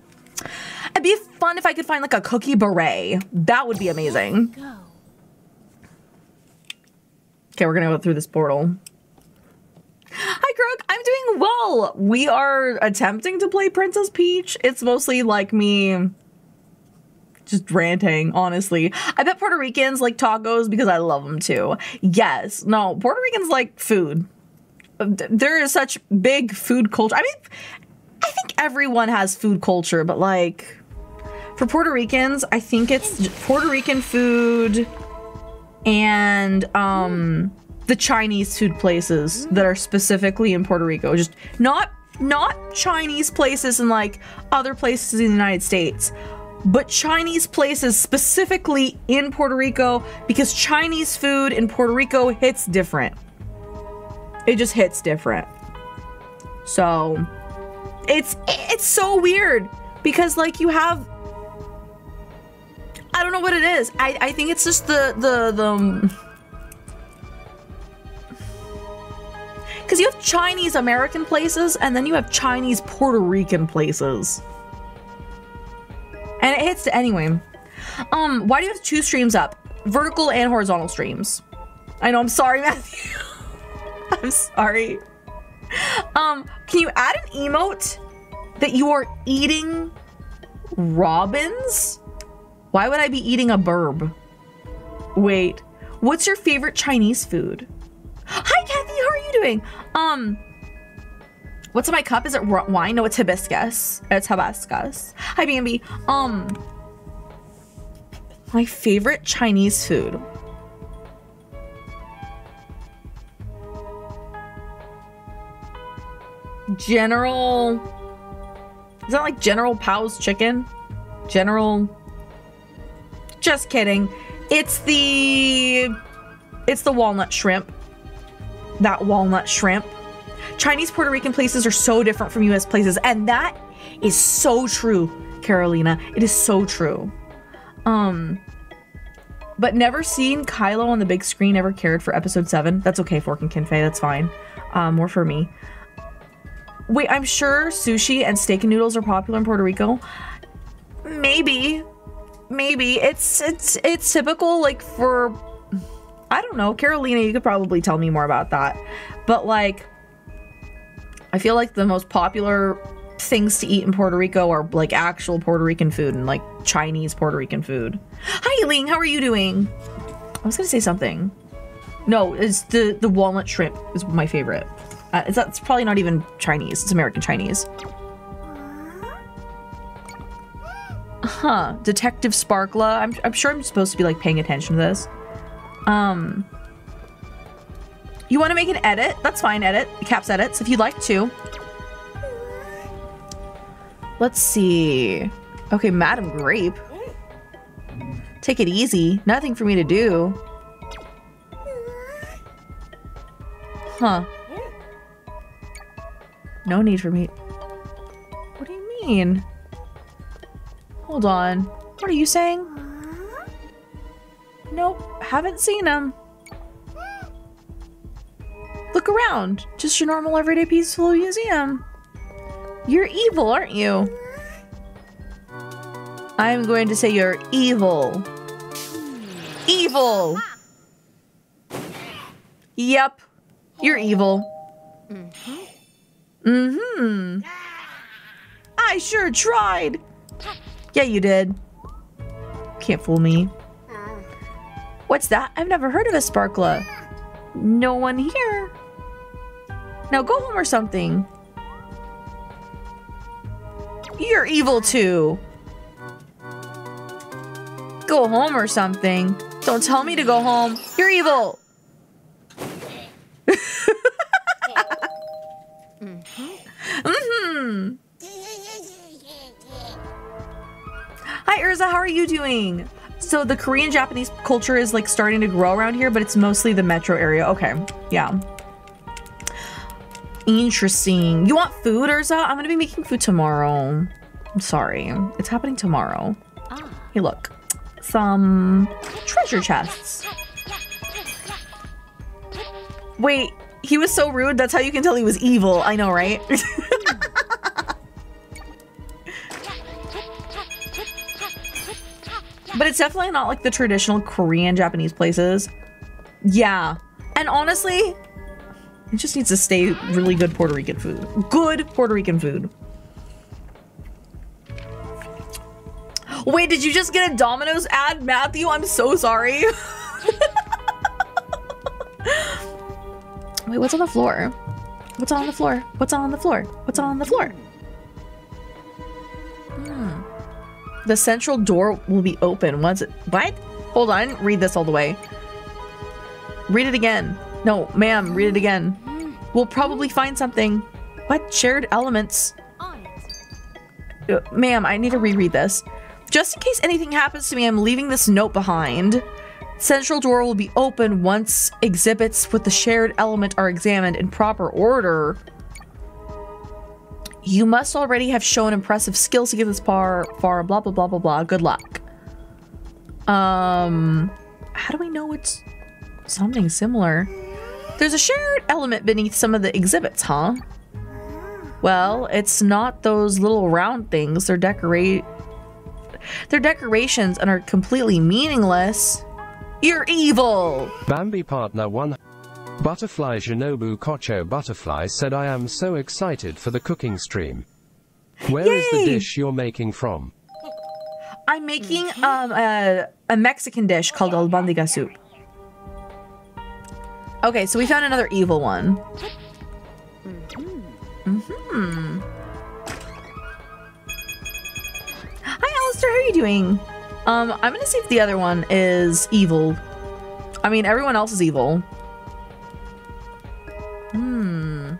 It'd be fun if I could find like a cookie beret. That would be amazing. Okay, we're gonna go through this portal. Hi, Crook. I'm doing well. We are attempting to play Princess Peach. It's mostly like me just ranting, honestly. I bet Puerto Ricans like tacos because I love them too. Yes. No, Puerto Ricans like food. There is such big food culture. I mean, I think everyone has food culture, but like for Puerto Ricans, I think it's Puerto Rican food and um the Chinese food places that are specifically in Puerto Rico. Just not not Chinese places in like other places in the United States, but Chinese places specifically in Puerto Rico because Chinese food in Puerto Rico hits different. It just hits different. So it's it's so weird because like you have I don't know what it is. I, I think it's just the the the because you have Chinese American places and then you have Chinese Puerto Rican places. And it hits to anyway. Um, why do you have two streams up? Vertical and horizontal streams. I know, I'm sorry, [laughs] Matthew. [laughs] I'm sorry. Um, can you add an emote that you are eating robins? Why would I be eating a burb? Wait, what's your favorite Chinese food? Hi, Kathy. How are you doing? Um, what's in my cup? Is it wine? No, it's hibiscus. It's hibiscus. Hi, B&B. Um, my favorite Chinese food. General. Is that like General Pow's chicken? General. Just kidding. It's the. It's the walnut shrimp. That walnut shrimp. Chinese Puerto Rican places are so different from US places, and that is so true, Carolina. It is so true. Um. But never seen Kylo on the big screen, ever cared for episode 7. That's okay, Fork and Kinfei, that's fine. Um, more for me. Wait, I'm sure sushi and steak and noodles are popular in Puerto Rico. Maybe. Maybe. It's it's it's typical like for I don't know, Carolina, you could probably tell me more about that. But like I feel like the most popular things to eat in Puerto Rico are like actual Puerto Rican food and like Chinese Puerto Rican food. Hi Ling, how are you doing? I was gonna say something. No, it's the the walnut shrimp is my favorite. Uh, it's, probably not even Chinese. It's American Chinese. Huh. Detective Sparkla. I'm, I'm sure I'm supposed to be like paying attention to this. Um. You want to make an edit? That's fine. Edit. Caps edits if you'd like to. Let's see. Okay, Madam Grape. Take it easy. Nothing for me to do. Huh. No need for me. What do you mean? Hold on. What are you saying? Nope, haven't seen him. Look around. Just your normal, everyday, peaceful museum. You're evil, aren't you? I'm going to say you're evil. Evil! Yep, you're evil. Mm-hmm. Mm-hmm. I sure tried. Yeah, you did. Can't fool me. What's that? I've never heard of a sparkler. No one here. Now go home or something. You're evil too. Go home or something. Don't tell me to go home. You're evil. [laughs] mm-hmm. Hi Urza, how are you doing? So the Korean Japanese culture is like starting to grow around here, but it's mostly the metro area. Okay, yeah. Interesting. You want food, Urza? I'm gonna be making food tomorrow. I'm sorry. It's happening tomorrow. Hey, look. Some treasure chests. Wait, he was so rude. That's how you can tell he was evil. I know, right? [laughs] but it's definitely not like the traditional Korean Japanese places. Yeah. And honestly, it just needs to stay really good Puerto Rican food. Good Puerto Rican food. Wait, did you just get a Domino's ad, Matthew? I'm so sorry. [laughs] Wait, what's on the floor? What's on the floor? What's on the floor? What's on the floor? Hmm. The central door will be open once it- What? Hold on, read this all the way. Read it again. No, ma'am, read it again. We'll probably find something. What? Shared elements. Uh, ma'am, I need to reread this. Just in case anything happens to me, I'm leaving this note behind. Central door will be open once exhibits with the shared element are examined in proper order. You must already have shown impressive skills to get this far, far, blah, blah, blah, blah, blah. Good luck. Um, how do we know it's something similar? There's a shared element beneath some of the exhibits, huh? Well, it's not those little round things. They're decorate they're decorations and are completely meaningless. You're evil! Bambi Partner 1 Butterfly Shinobu Kocho Butterfly said I am so excited for the cooking stream. Where is the dish you're making from? I'm making um a, a Mexican dish called albondiga soup. Okay, so we found another evil one. Mm-hmm. Hi, Alistair. How are you doing? Um, I'm gonna see if the other one is evil. I mean, everyone else is evil. Hmm.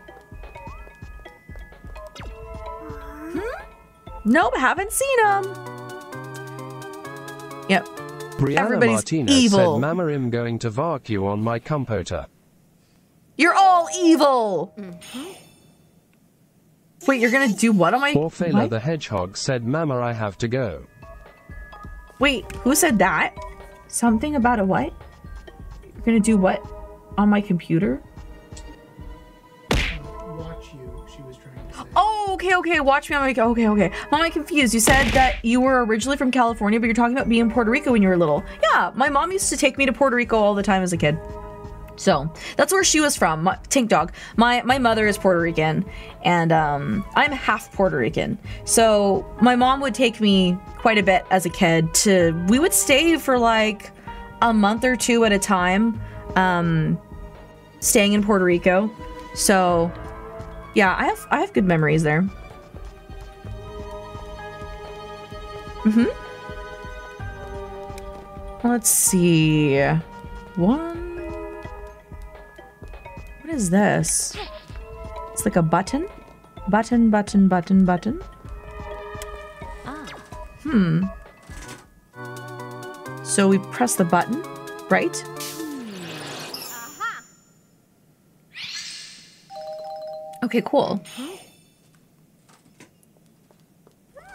Nope, haven't seen him. Yep. Brianna Everybody's Martinez evil. said Mama I'm going to vark you on my compoter. You're all evil. Wait, you're gonna do what on my? Orfela my- the Hedgehog said Mama I have to go. Wait, who said that? Something about a what? You're gonna do what on my computer? Watch you, she was trying to say. Oh, okay, okay. Watch me. I'm like, okay, okay. Mom, I'm confused. You said that you were originally from California, but you're talking about being in Puerto Rico when you were little. Yeah, my mom used to take me to Puerto Rico all the time as a kid. So that's where she was from. My, Tink Dog. My my mother is Puerto Rican, and um, I'm half Puerto Rican. So my mom would take me quite a bit as a kid. To we would stay for like a month or two at a time, um, staying in Puerto Rico. So yeah, I have I have good memories there. Mm-hmm. Let's see. One. What is this? It's like a button. Button, button, button, button. Hmm. So we press the button, right? Okay, cool.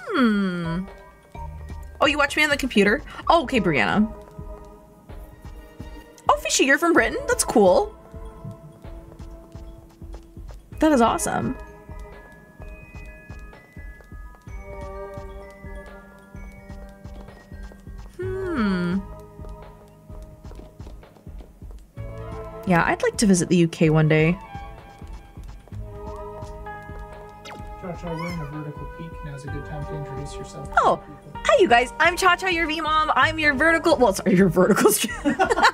Hmm. Oh, you watch me on the computer? Oh, okay, Brianna. Oh, Fishy, you're from Britain? That's cool. That is awesome. Hmm. Yeah, I'd like to visit the UK one day. Cha-Cha, we're in a vertical peak. Now's a good time to introduce yourself. to Oh, hi you guys. I'm Cha Cha, your V mom. I'm your vertical. Well, sorry, your vertical. stream- [laughs]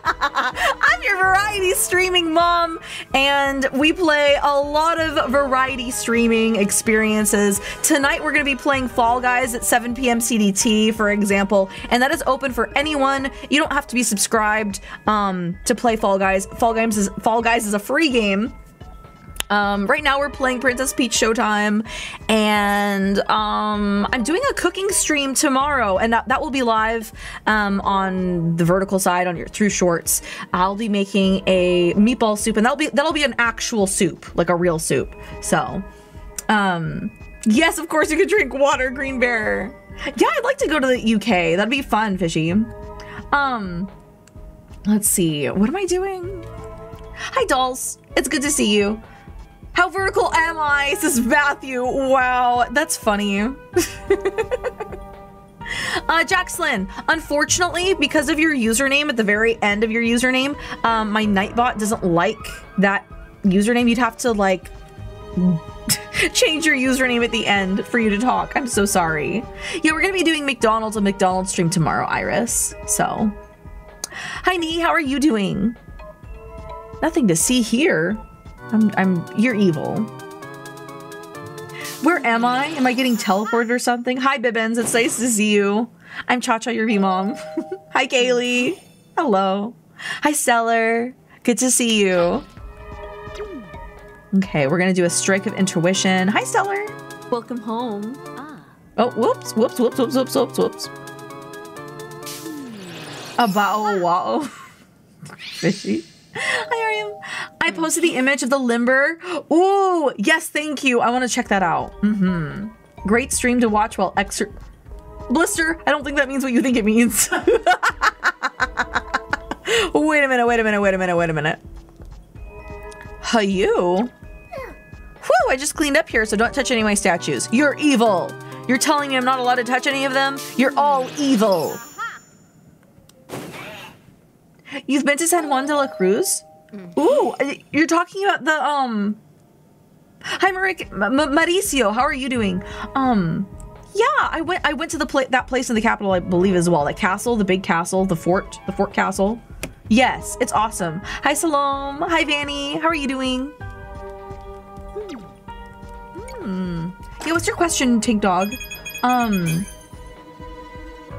I'm your variety streaming mom, and we play a lot of variety streaming experiences. Tonight, we're going to be playing Fall Guys at 7 p.m. CDT, for example, and that is open for anyone. You don't have to be subscribed um, to play Fall Guys. Fall Guys is Fall Guys is a free game. Um, right now we're playing Princess Peach Showtime, and um, I'm doing a cooking stream tomorrow, and that, that will be live um, on the vertical side on your through Shorts. I'll be making a meatball soup, and that'll be that'll be an actual soup, like a real soup. So, um, yes, of course you could drink water, Green Bear. Yeah, I'd like to go to the UK. That'd be fun, Fishy. Um, let's see. What am I doing? Hi, dolls. It's good to see you. How vertical am I? Says Matthew. Wow, that's funny. [laughs] uh, Jaxlin, unfortunately, because of your username at the very end of your username, um, my Nightbot doesn't like that username. You'd have to like [laughs] change your username at the end for you to talk. I'm so sorry. Yeah, we're gonna be doing McDonald's a McDonald's stream tomorrow, Iris. So, hi Nee, how are you doing? Nothing to see here. I'm, I'm, you're evil. Where am I? Am I getting teleported or something? Hi, Bibbins. It's nice to see you. I'm Cha Cha, your V mom. [laughs] Hi, Kaylee. Hello. Hi, Stellar. Good to see you. Okay, we're gonna do a strike of intuition. Hi, Stellar. Welcome home. Ah. Oh, whoops, whoops, whoops, whoops, whoops, whoops, whoops. A bow wow. [laughs] Fishy. [laughs] Hi, Ariam. I posted the image of the limber. Ooh, yes, thank you. I want to check that out. Mm-hmm. Great stream to watch while exer- Blister, I don't think that means what you think it means. [laughs] wait a minute, wait a minute, wait a minute, wait a minute. Huh, you? Whew, I just cleaned up here, so don't touch any of my statues. You're evil. You're telling me I'm not allowed to touch any of them? You're all evil. You've been to San Juan de la Cruz? Ooh, uh, you're talking about the, um... Hi, Maric- M- Mauricio, how are you doing? Um, yeah, I went I went to the pla- that place in the capital, I believe as well. That castle, the big castle, the fort, the fort castle. Yes, it's awesome. Hi, Salome. Hi, Vanny. How are you doing? Hmm. Yeah, what's your question, Tink Dog? Um.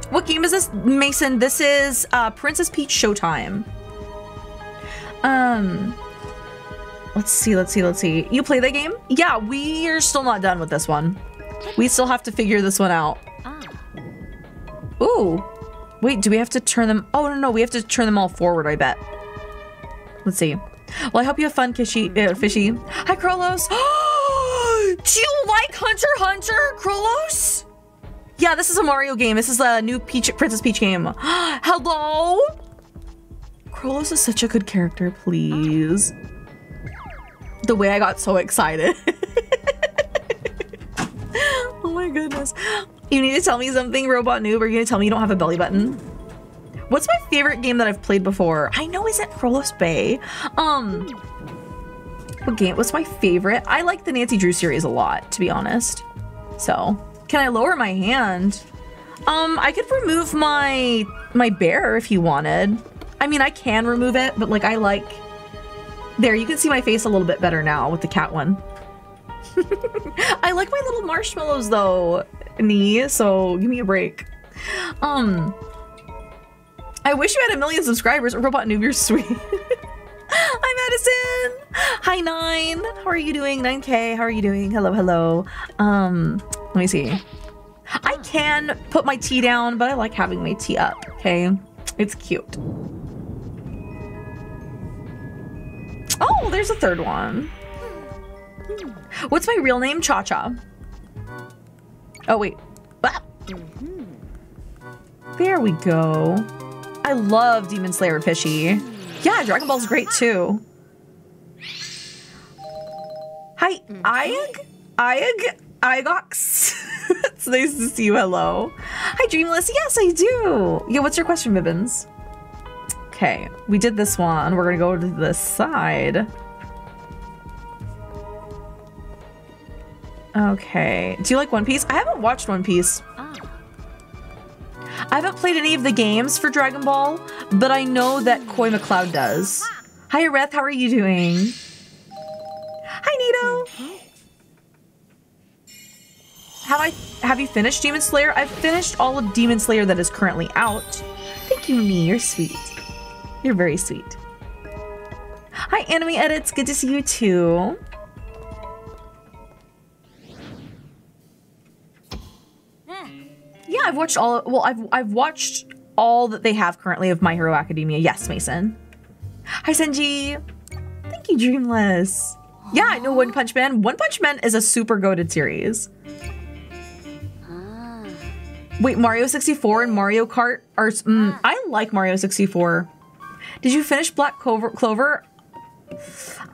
What game is this, Mason? This is uh, Princess Peach Showtime. Um. Let's see, let's see, let's see. You play the game? Yeah, we are still not done with this one. We still have to figure this one out. Ah. Ooh. Wait, do we have to turn them? Oh, no, no. We have to turn them all forward, I bet. Let's see. Well, I hope you have fun, Kishy, uh, Fishy. Hi, Krolos. [gasps] do you like Hunter Hunter, Krolos? Yeah, this is a Mario game. This is a new Peach Princess Peach game. [gasps] Hello? Krolos is such a good character, please. The way I got so excited. [laughs] oh my goodness. You need to tell me something, Robot Noob. Are you gonna tell me you don't have a belly button? What's my favorite game that I've played before? I know isn't Krolos Bay. Um, what game? What's my favorite? I like the Nancy Drew series a lot, to be honest. So, can I lower my hand? Um, I could remove my my bear if you wanted. I mean, I can remove it, but like I like. There, you can see my face a little bit better now with the cat one. [laughs] I like my little marshmallows though, Nee, so give me a break. Um, I wish you had a million subscribers. Robot Noob, you're sweet. [laughs] Hi, Madison. Hi, Nine. How are you doing? 9K, how are you doing? Hello, hello. Um, let me see. I can put my tea down, but I like having my tea up, okay? It's cute. Oh, there's a third one. What's my real name? Cha Cha. Oh, wait. Ah. There we go. I love Demon Slayer Fishy. Yeah, Dragon Ball's great too. Hi, Ayag? Ayag? Iagox? it's [laughs] nice to see you. Hello. Hi, Dreamless. Yes, I do. Yeah, what's your question, Bibbins? Okay, we did this one. We're gonna go to this side. Okay. Do you like One Piece? I haven't watched One Piece. Ah. I haven't played any of the games for Dragon Ball, but I know that Koi McLeod does. Hi, Reth. How are you doing? Hi, Nito. Have I have you finished Demon Slayer? I've finished all of Demon Slayer that is currently out. Thank you, me. You're sweet. You're very sweet. Hi, Anime Edits. Good to see you too. Hmm. Yeah, I've watched all. Well, I've I've watched all that they have currently of My Hero Academia. Yes, Mason. Hi, Senji. Thank you, Dreamless. Yeah, I know One Punch Man. One Punch Man is a super goaded series. Ah. Wait, Mario 64 and Mario Kart are. Mm, I like Mario 64. Did you finish Black Clover? Clover?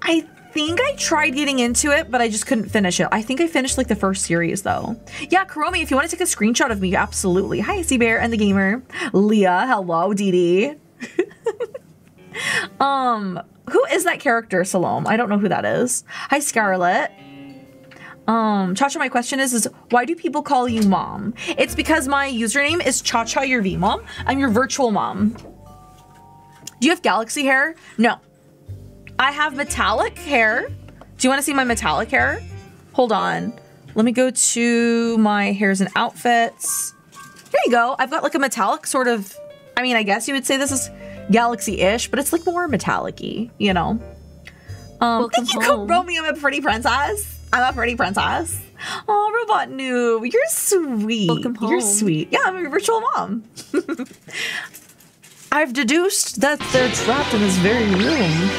I think I tried getting into it, but I just couldn't finish it. I think I finished like the first series though. Yeah, Karomi, if you want to take a screenshot of me, absolutely. Hi, Sea Bear and the Gamer. Leah, hello, Dee Dee. [laughs] um, who is that character, Salome? I don't know who that is. Hi, Scarlett. Um, Chacha, my question is, is why do people call you mom? It's because my username is Chacha your V mom. I'm your virtual mom. Do you have galaxy hair? No. I have metallic hair. Do you want to see my metallic hair? Hold on. Let me go to my hairs and outfits. Here you go. I've got like a metallic sort of, I mean, I guess you would say this is galaxy-ish, but it's like more metallic-y, you know? Um, Welcome thank you, home. Romy. I'm a pretty princess. I'm a pretty princess. Oh, robot noob, you're sweet. Welcome You're sweet. Yeah, I'm your virtual mom. [laughs] I've deduced that they're trapped in this very room.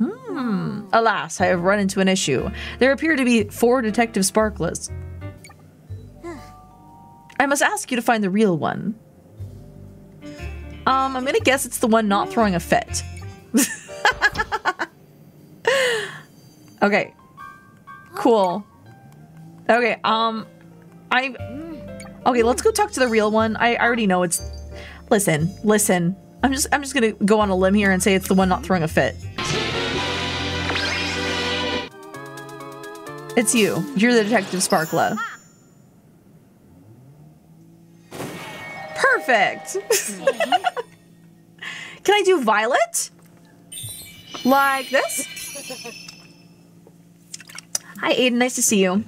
Hmm. Alas, I have run into an issue. There appear to be four Detective Sparklets. [sighs] I must ask you to find the real one. Um, I'm gonna guess it's the one not throwing a fit. [laughs] okay. Cool. Okay, um, I. Okay, let's go talk to the real one. I, I already know it's. Listen, listen. I'm just I'm just gonna go on a limb here and say it's the one not throwing a fit. It's you. You're the detective Sparkla. Perfect. [laughs] Can I do violet? Like this? Hi, Aiden. Nice to see you.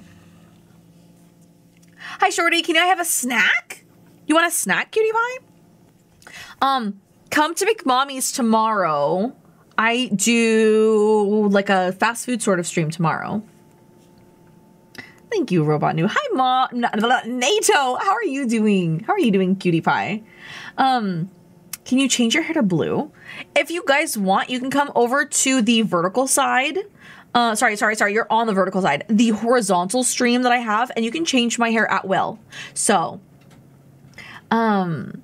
Hi, Shorty. Can I have a snack? You want a snack, cutie pie? Um, come to McMommy's tomorrow. I do like a fast food sort of stream tomorrow. Thank you, Robot New. Hi, Mom. NATO. How are you doing? How are you doing, cutie pie? Um, can you change your hair to blue? If you guys want, you can come over to the vertical side. Uh, sorry, sorry, sorry. You're on the vertical side. The horizontal stream that I have, and you can change my hair at will. So, um,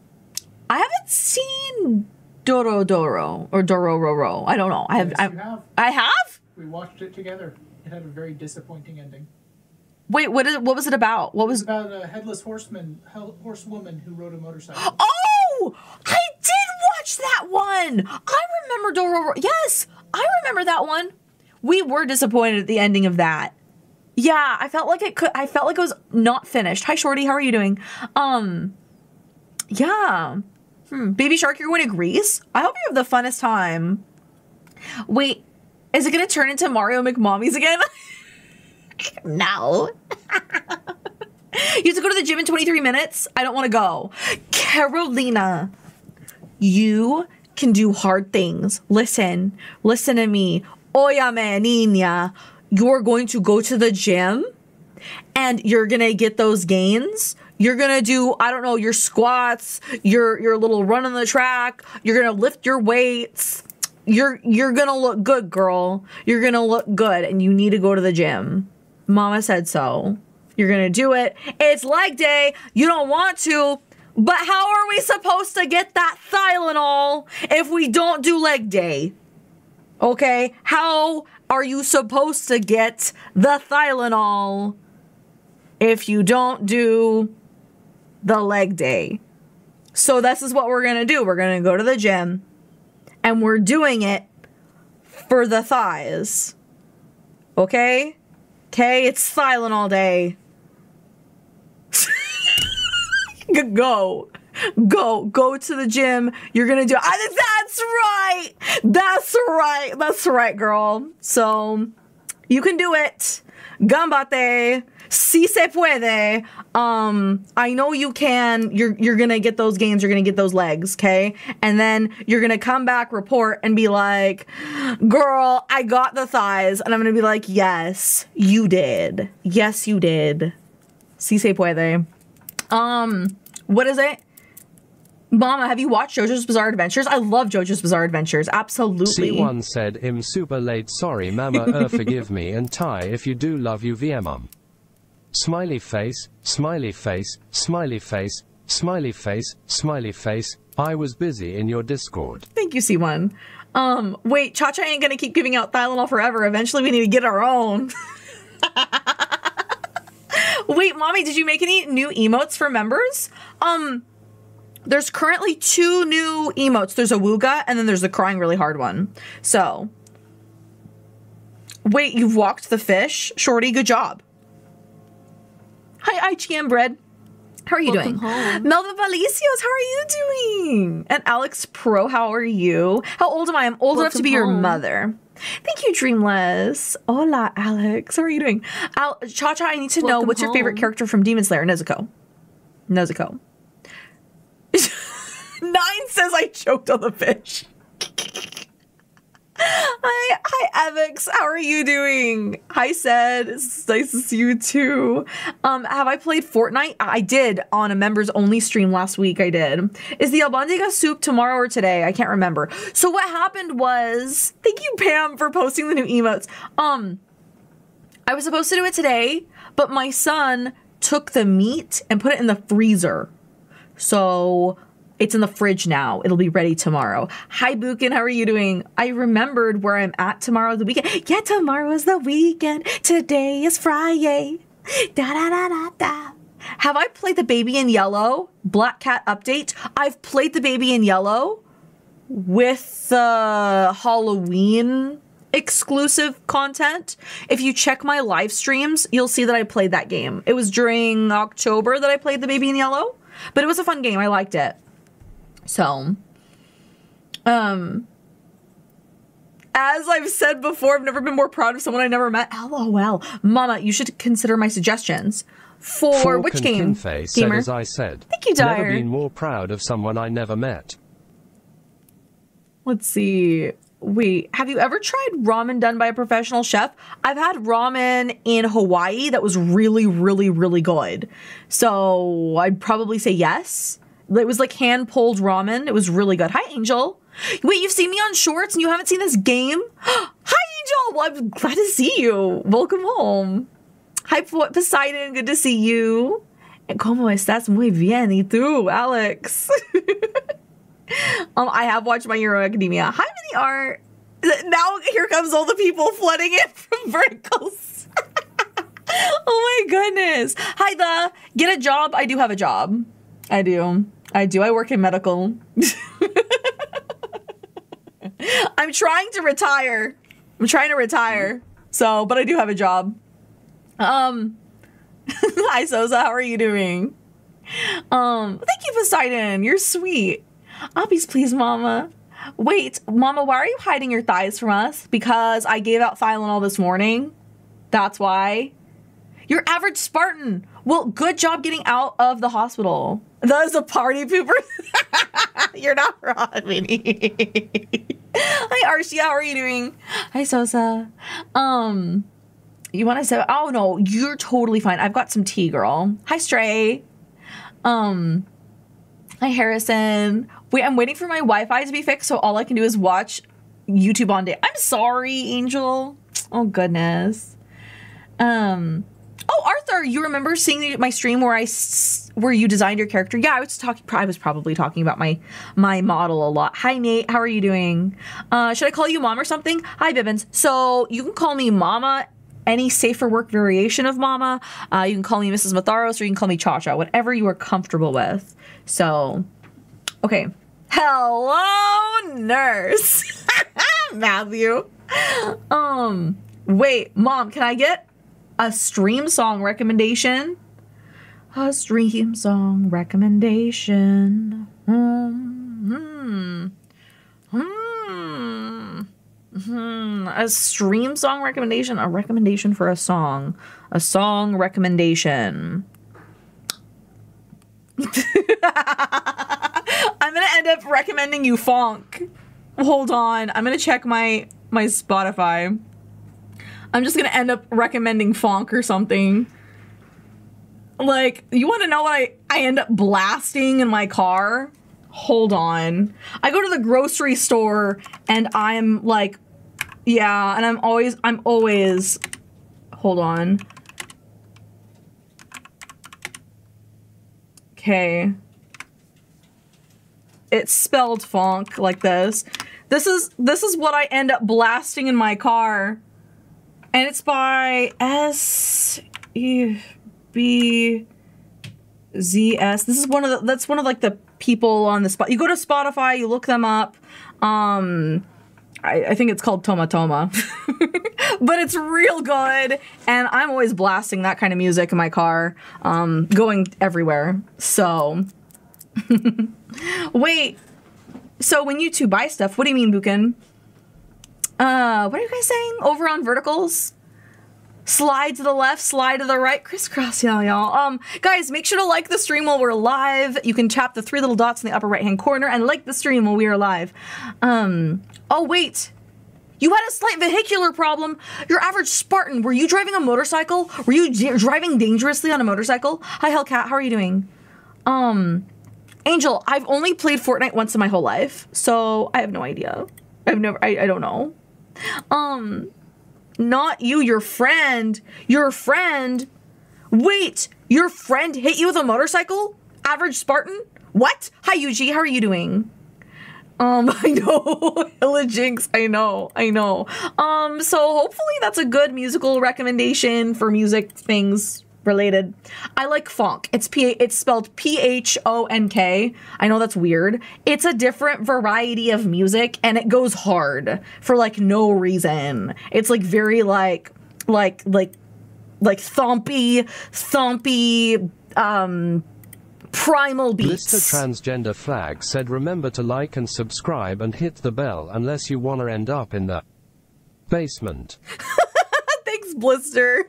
I haven't seen Doro Doro or Doro Roro. I don't know. I have. Yes, I, you have. I have. We watched it together. It had a very disappointing ending. Wait, what is? What was it about? What It was was? about a headless horseman, horsewoman who rode a motorcycle. Oh, I did watch that one. I remember Doro. Yes, I remember that one. We were disappointed at the ending of that. Yeah, I felt like it could. I felt like it was not finished. Hi, Shorty. How are you doing? Um, yeah. Hmm. Baby Shark, you're going to Greece. I hope you have the funnest time. Wait, is it going to turn into Mario McMommies again? [laughs] no. [laughs] You have to go to the gym in 23 minutes? I don't want to go. Carolina, you can do hard things. Listen, listen to me. Óyame, niña. You're going to go to the gym and you're going to get those gains. You're going to do, I don't know, your squats, your your little run on the track. You're going to lift your weights. You're you're going to look good, girl. You're going to look good and you need to go to the gym. Mama said so. You're gonna do it. It's leg day. You don't want to, but how are we supposed to get that Tylenol if we don't do leg day? Okay, how are you supposed to get the Tylenol if you don't do the leg day? So this is what we're gonna do. We're gonna go to the gym, and we're doing it for the thighs. Okay? Okay, it's silent all day. [laughs] go. Go. Go to the gym. You're gonna do I that's right. That's right. That's right, girl. So you can do it. Gambate. Si se puede. Um, I know you can. You're you're gonna get those gains. You're gonna get those legs, okay? And then you're gonna come back, report, and be like, "Girl, I got the thighs." And I'm gonna be like, "Yes, you did. Yes, you did. Si se puede." Um, what is it? Mama, have you watched JoJo's Bizarre Adventures? I love JoJo's Bizarre Adventures. Absolutely. C1 said im super late sorry mama er [laughs] forgive me and Ty if you do love you VM um. Smiley face, smiley face, smiley face, smiley face, smiley face. I was busy in your Discord. Thank you, C1. Um, wait, Cha Cha ain't gonna keep giving out Tylenol forever. Eventually, we need to get our own. [laughs] wait, mommy, did you make any new emotes for members? Um, there's currently two new emotes. There's a Wooga, and then there's the crying really hard one. So, wait, you've walked the fish, Shorty. Good job. Hi, IGM Bread. How are you Welcome doing? home. Melvin Valicios, how are you doing? And Alex Pro, how are you? How old am I? I'm old enough to Welcome be your mother. Thank you, Dreamless. Hola, Alex. How are you doing? Al- Cha Cha, I need to know Welcome what's your favorite character from Demon Slayer? Nezuko. Nezuko. [laughs] Nine says I choked on the fish. [laughs] Hi, hi, Evix. How are you doing? Hi, said. Nice to see you too. Um, have I played Fortnite? I did on a members only stream last week. I did. Is the albondiga soup tomorrow or today? I can't remember. So what happened was, thank you, Pam, for posting the new emotes. Um, I was supposed to do it today, but my son took the meat and put it in the freezer. So it's in the fridge now. It'll be ready tomorrow. Hi, Bukin. How are you doing? I remembered where I'm at tomorrow, the weekend. Yeah, tomorrow's the weekend. Today is Friday. Da da da da da. Have I played the Baby in Yellow Black Cat update? I've played the Baby in Yellow with the Halloween exclusive content. If you check my live streams, you'll see that I played that game. It was during October that I played the Baby in Yellow, but it was a fun game. I liked it. So, um, as I've said before, I've never been more proud of someone I never met. LOL. Mama, you should consider my suggestions. For which game? Kinfei said Gamer. as I said. Thank you, Dyer. Never been more proud of someone I never met. Let's see. wait, have you ever tried ramen done by a professional chef? I've had ramen in Hawaii that was really, really, really good. So I'd probably say yes. It was like hand pulled ramen. It was really good. Hi, Angel. Wait, you've seen me on shorts and you haven't seen this game? [gasps] Hi, Angel. Well, I'm glad to see you. Welcome home. Hi, Poseidon. Good to see you. ¿Cómo estás? Muy bien. ¿Y tú, Alex? [laughs] um, I have watched My Hero Academia. Hi, Mini Art. Now here comes all the people flooding in [laughs] from verticals. [laughs] oh my goodness. Hi, the get a job. I do have a job. I do. I do. I work in medical. I'm trying to retire. I'm trying to retire. So, but I do have a job. Um, [laughs] hi Sosa, how are you doing? Um, thank you, Poseidon. You're sweet. Obbies, please, Mama. Wait, Mama, why are you hiding your thighs from us? Because I gave out Tylenol this morning. That's why. Your average Spartan. Well, good job getting out of the hospital. That is a party pooper. [laughs] You're not wrong, Minnie. [laughs] Hi, Archie. How are you doing? Hi, Sosa. Um, you want to say? Oh no, you're totally fine. I've got some tea, girl. Hi, Stray. Um, hi, Harrison. Wait, I'm waiting for my Wi-Fi to be fixed, so all I can do is watch YouTube on day. I'm sorry, Angel. Oh goodness. Um. Arthur, you remember seeing my stream where I where you designed your character? Yeah, I was talking. I was probably talking about my my model a lot. Hi, Nate. How are you doing? Uh, should I call you mom or something? Hi, Bibbins. So you can call me Mama any safer work variation of Mama. Uh, you can call me Mrs. Matharos or you can call me Cha Cha, whatever you are comfortable with. So, okay. Hello, nurse. [laughs] Matthew. Um, wait, Mom, can I get a stream song recommendation? A stream song recommendation. Hmm. Hmm. Hmm. A stream song recommendation? A recommendation for a song. A song recommendation. [laughs] I'm gonna end up recommending you phonk. Hold on. I'm gonna check my my Spotify. I'm just gonna end up recommending phonk or something. Like, you wanna know what I, I end up blasting in my car? Hold on. I go to the grocery store and I'm like, yeah, and I'm always, I'm always, hold on. Okay. It's spelled phonk like this. This is, this is what I end up blasting in my car. And it's by S E B Z S. This is one of the that's one of like the people on the spot. You go to Spotify, you look them up. Um I, I think it's called Toma Toma. [laughs] but it's real good. And I'm always blasting that kind of music in my car, um, going everywhere. So [laughs] wait. So when you two buy stuff, what do you mean, Bukin? Uh, what are you guys saying? Over on verticals? Slide to the left, slide to the right, crisscross, y'all, y'all. Um, guys, make sure to like the stream while we're live. You can tap the three little dots in the upper right hand corner and like the stream while we are live. Um, oh wait, you had a slight vehicular problem. Your average Spartan, were you driving a motorcycle? Were you driving dangerously on a motorcycle? Hi, Hellcat, how are you doing? Um, Angel, I've only played Fortnite once in my whole life, so I have no idea. I've never, I, I don't know. Um, not you, your friend. Your friend. Wait, your friend hit you with a motorcycle? Average Spartan? What? Hi, Yuji. How are you doing? Um, [laughs] I know. Hilla Jinx, I know. I know. Um, so hopefully that's a good musical recommendation for music things related. I like phonk. It's p it's spelled P H O N K. I know that's weird. It's a different variety of music and it goes hard for like no reason. It's like very like like like like thumpy thumpy um primal beats. Blister Transgender Flag said remember to like and subscribe and hit the bell unless you wanna end up in the basement. [laughs] Thanks, Blister.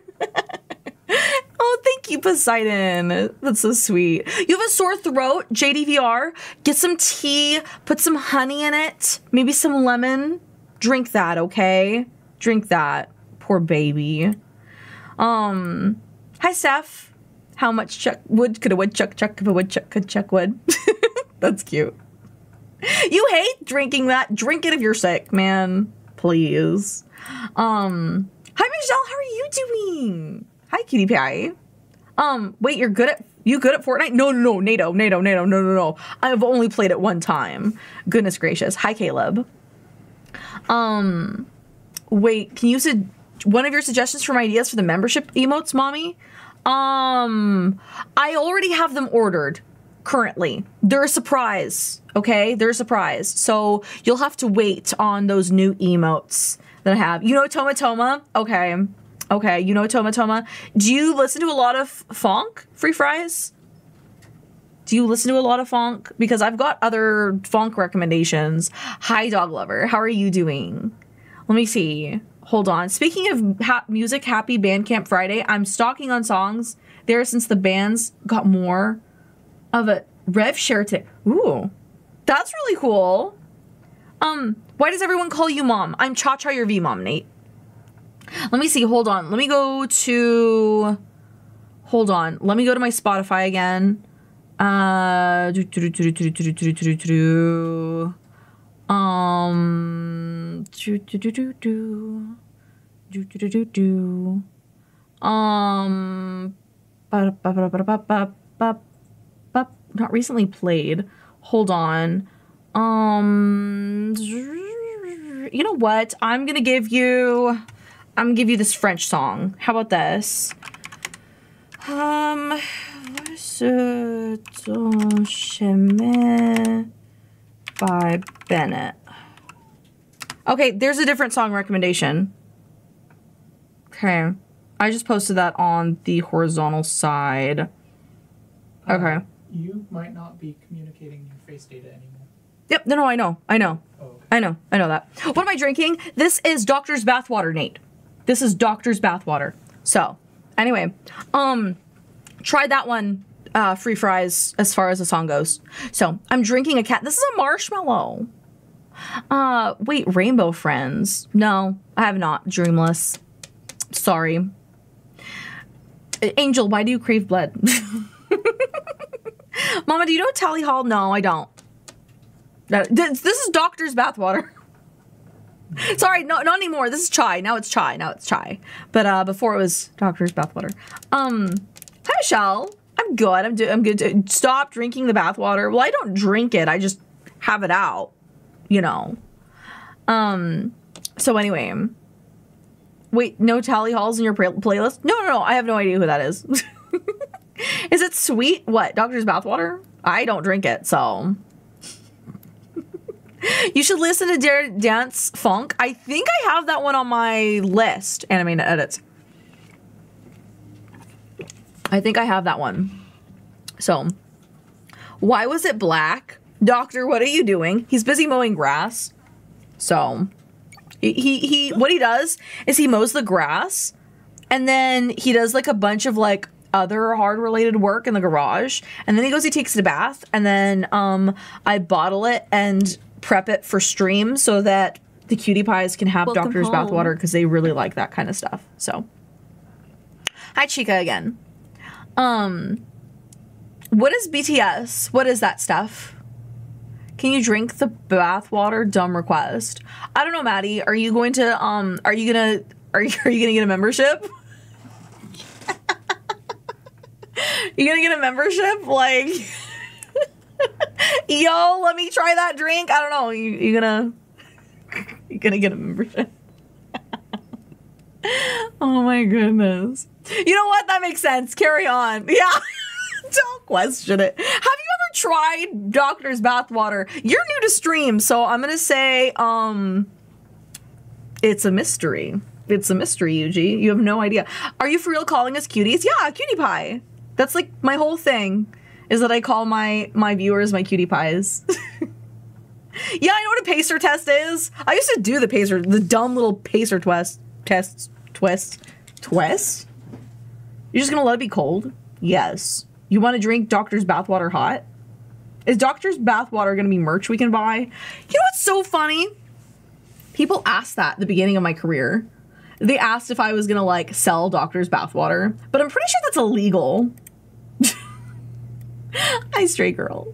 You, Poseidon. That's so sweet. You have a sore throat, JDVR. Get some tea, put some honey in it, maybe some lemon. Drink that, okay? Drink that. Poor baby. Um, hi, Steph. How much chuck wood could a woodchuck chuck if a woodchuck could chuck wood? [laughs] That's cute. You hate drinking that. Drink it if you're sick, man. Please. Um, hi, Michelle. How are you doing? Hi, cutie pie. Um, wait, you're good at you good at Fortnite? No, no, no, NATO, NATO, NATO, no, no, no. I've only played it one time. Goodness gracious. Hi, Caleb. Um, wait, can you su- one of your suggestions for my ideas for the membership emotes, mommy? Um, I already have them ordered currently. They're a surprise, okay? They're a surprise. So you'll have to wait on those new emotes that I have. You know Toma Toma? Okay. Okay, you know Toma Toma. Do you listen to a lot of phonk, Free Fries? Do you listen to a lot of phonk? Because I've got other phonk recommendations. Hi, Dog Lover. How are you doing? Let me see. Hold on. Speaking of ha- music, happy Bandcamp Friday. I'm stalking on songs there since the bands got more of a rev share to. Ooh, that's really cool. Um, why does everyone call you mom? I'm Cha Cha your V mom, Nate. Let me see. Hold on. Let me go to. Hold on. Let me go to my Spotify again. Uh. do, do, do, do, do, do, do, do, do. Um. Do, do, do, do, do. Do, do, do, do, do. Um. ba, ba, ba, ba, ba, ba, ba, ba, Not recently played. Hold on. Um. You know what? I'm gonna give you. I'm gonna give you this French song. How about this? Um, ton chemin by Bennett. Okay, there's a different song recommendation. Okay, I just posted that on the horizontal side. Okay. You might not be communicating your face data anymore. Yep. No, no, I know. I know. Oh, okay. I know. I know that. What am I drinking? This is Doctor's Bathwater, Nate. This is Doctor's Bathwater. So, anyway, um, tried that one. Uh, free fries as far as the song goes. So I'm drinking a cat. This is a marshmallow. Uh, wait, Rainbow Friends. No, I have not. Dreamless. Sorry. Angel, why do you crave blood? [laughs] Mama, do you know Tally Hall? No, I don't. This is Doctor's Bathwater. [laughs] [laughs] Sorry, no, not anymore. This is chai. Now it's chai. Now it's chai. But uh, before it was Doctor's Bathwater. Um, hi Michelle. I'm good. I'm do- I'm good. To stop drinking the bathwater. Well, I don't drink it. I just have it out. You know. Um. So anyway. Wait, no tally halls in your play- playlist? No, no, no. I have no idea who that is. [laughs] is it sweet? What? Doctor's Bathwater? I don't drink it, so. You should listen to Dare Dance Funk. I think I have that one on my list. Anime edits. I think I have that one. So, why was it black? Doctor, what are you doing? He's busy mowing grass. So, he, he, what he does is he mows the grass and then he does like a bunch of like other hard related work in the garage and then he goes he takes a bath and then um i bottle it and prep it for stream so that the cutie pies can have Welcome doctor's home. bathwater because they really like that kind of stuff so hi chica again um what is bts what is that stuff can you drink the bath water? Dumb request. I don't know, Maddie. Are you going to um are you gonna are you [laughs] are you gonna get a membership? [laughs] you gonna get a membership? Like [laughs] [laughs] Yo, let me try that drink. I don't know. You you gonna [laughs] you gonna get a membership? [laughs] oh my goodness. You know what? That makes sense. Carry on. Yeah. Don't question it. Have you ever tried Doctor's Bathwater? You're new to stream, so I'm gonna say, um, it's a mystery. It's a mystery, Yuji. You have no idea. Are you for real calling us cuties? Yeah, cutie pie. That's like my whole thing. Is that I call my my viewers my cutie pies. [laughs] yeah, I know what a pacer test is. I used to do the pacer, the dumb little pacer twist tests, twist, twist. You're just gonna let it be cold? Yes. You want to drink Doctor's bathwater hot? Is Doctor's bathwater gonna be merch we can buy? You know what's so funny? People asked that at the beginning of my career. They asked if I was gonna like sell doctor's bathwater, but I'm pretty sure that's illegal. Hi, stray girl.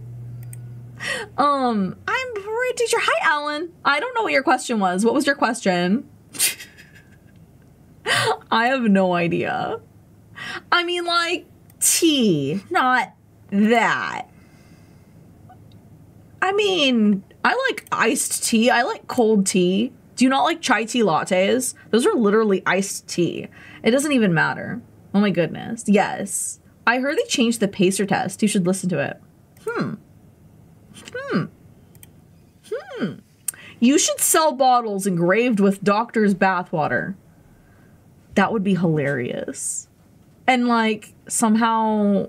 Um, I'm pretty sure. Hi, Alan. I don't know what your question was. What was your question? [laughs] I have no idea. I mean, like, tea, not that. I mean, I like iced tea. I like cold tea. Do you not like chai tea lattes? Those are literally iced tea. It doesn't even matter. Oh my goodness. Yes. I heard they changed the pacer test. You should listen to it. Hmm. Hmm. Hmm. You should sell bottles engraved with doctor's bathwater. That would be hilarious. And like somehow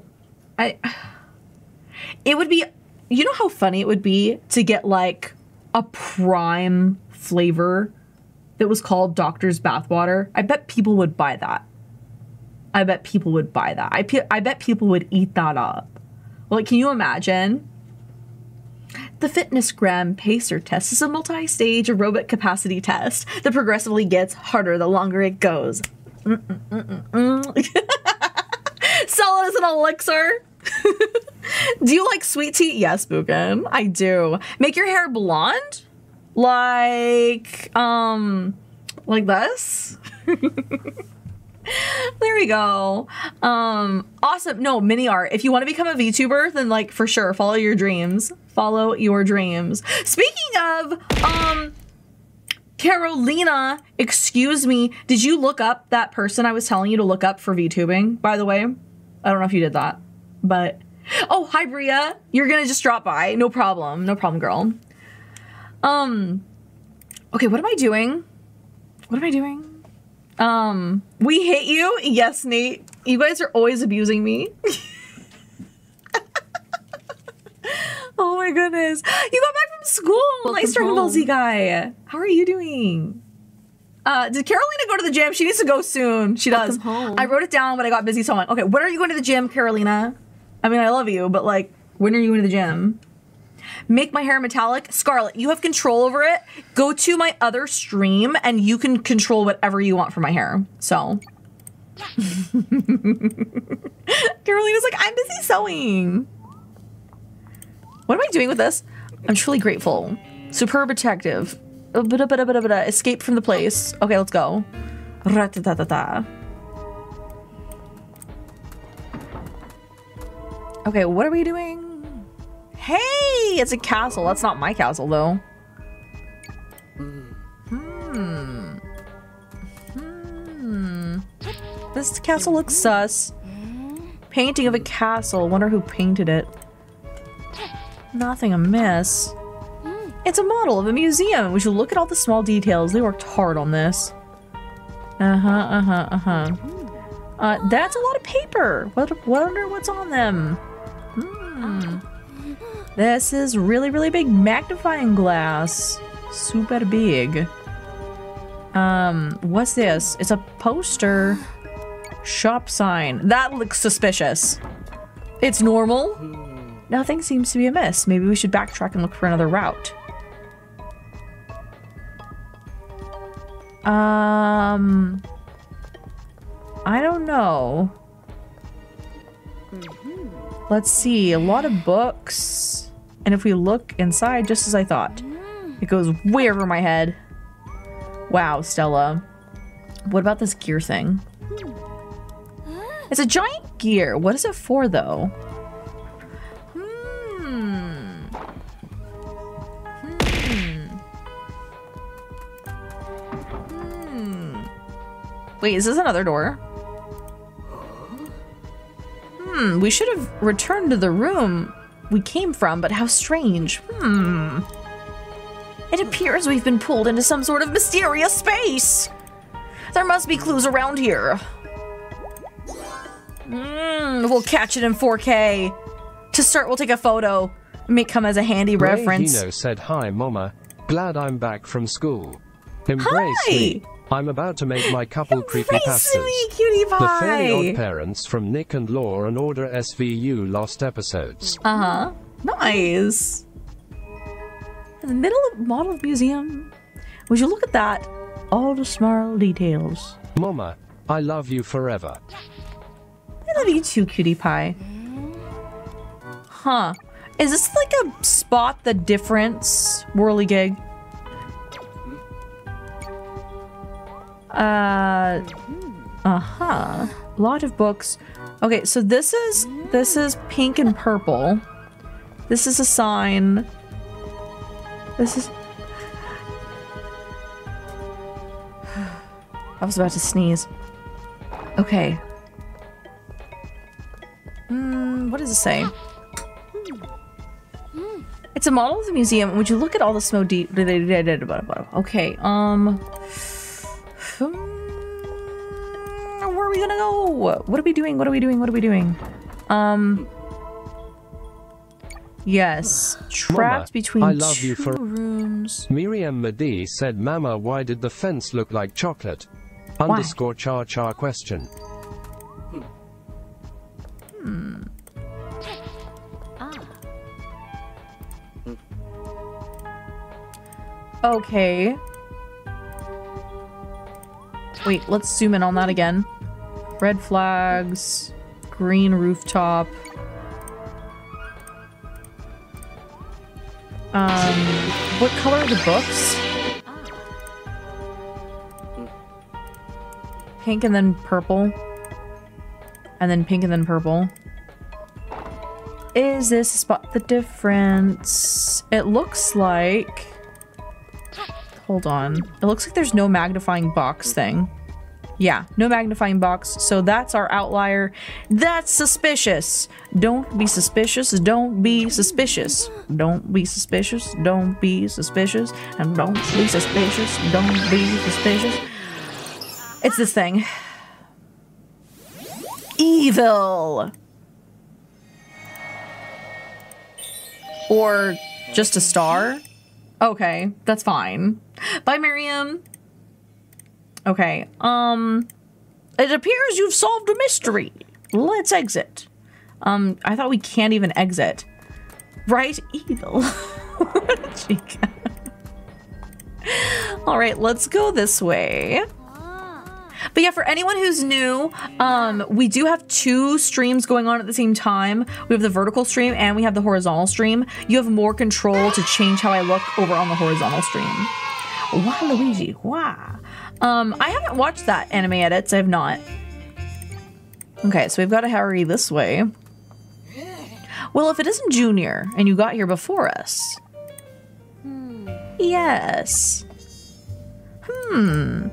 I [sighs] it would be you know how funny it would be to get like a prime flavor that was called doctor's bathwater? I bet people would buy that. I bet people would buy that. I, I bet people would eat that up. Like, can you imagine? The Fitness Gram Pacer test is a multi stage aerobic capacity test that progressively gets harder the longer it goes. [laughs] Sell it as an elixir. [laughs] do you like sweet tea? Yes, Bugan. I do. Make your hair blonde? Like, um, like this? [laughs] [laughs] there we go. Um, awesome. No, mini art. If you want to become a VTuber, then like for sure, follow your dreams. Follow your dreams. Speaking of, um, Carolina, excuse me, did you look up that person I was telling you to look up for VTubing, by the way? I don't know if you did that, but oh, hi Bria. You're gonna just drop by. No problem. No problem, girl. Um, okay, what am I doing? What am I doing? Um, we hate you. Yes, Nate. You guys are always abusing me. [laughs] oh my goodness. You got back from school. Welcome nice Dragon Ball Z guy. How are you doing? Uh, did Carolina go to the gym? She needs to go soon. She does. Home. I wrote it down, but I got busy, so I went, okay, when are you going to the gym, Carolina? I mean, I love you, but like, when are you going to the gym? Make my hair metallic. Scarlet, you have control over it. Go to my other stream and you can control whatever you want for my hair. So. [laughs] Carolina's like, I'm busy sewing. What am I doing with this? I'm truly grateful. Superb detective. Uh. Escape from the place. Okay, let's go. Okay, what are we doing? Hey, it's a castle. That's not my castle, though. Hmm. Hmm. This castle looks sus. Painting of a castle. Wonder who painted it. Nothing amiss. It's a model of a museum. We should look at all the small details. They worked hard on this. Uh-huh, uh-huh, uh-huh. Uh, that's a lot of paper. What, wonder what's on them. Hmm. This is really, really big magnifying glass. Super big. Um, what's this? It's a poster. Shop sign. That looks suspicious. It's normal. Nothing seems to be amiss. Maybe we should backtrack and look for another route. Um, I don't know. Let's see, a lot of books. And if we look inside, just as I thought, it goes way over my head. Wow, Stella. What about this gear thing? It's a giant gear. What is it for, though? Hmm. Hmm. Hmm. Wait, is this another door? Hmm, we should have returned to the room we came from, but how strange. Hmm. It appears we've been pulled into some sort of mysterious space. There must be clues around here. Hmm, we'll catch it in 4K. To start, we'll take a photo. It may come as a handy Ray reference. Hino said, Hi, Mama. Glad I'm back from school. Embrace Hi. me. I'm about to make my couple Embrace creepypastas. me, cutie The Fairly. Odd Parents from Nick and Law and Order SVU Lost Episodes. Uh huh. Nice. In the middle of model museum, Would you look at that? All the small details. Mama, I love you forever. I love you too, cutie pie. Huh. Is this like a spot the difference whirligig? Uh, uh-huh. Lot of books. Okay, so this is this is pink and purple. This is a sign. This is I was about to sneeze. Okay. Hmm, what does it say? It's a model of the museum. Would you look at all the snow? Okay, um. Hmm, Where are we gonna go? What are we doing? What are we doing? What are we doing? Um. Yes. Trapped between I love you two for- rooms. Miriam Madi said, Mama, why did the fence look like chocolate? Underscore char char question. Okay. Wait, let's zoom in on that again. Red flags, green rooftop. Um, what color are the books? Pink and then purple. And then pink and then purple. Is this spot the difference? It looks like... Hold on. It looks like there's no magnifying box thing. Yeah, no magnifying box. So that's our outlier. That's suspicious. Don't be suspicious. Don't be suspicious. Don't be suspicious. Don't be suspicious. And don't be suspicious. Don't be suspicious. It's this thing. Evil. Or just a star? Okay, that's fine. Bye, Miriam. Okay, um, it appears you've solved a mystery. Let's exit. Um, I thought we can't even exit. Right? Evil. [laughs] All right, let's go this way. But yeah, for anyone who's new, um, we do have two streams going on at the same time. We have the vertical stream and we have the horizontal stream. You have more control to change how I look over on the horizontal stream. luigi wow. Um, I haven't watched that anime edits. I have not. Okay, so we've got to hurry this way. Well, if it isn't Junior and you got here before us. Yes. Hmm.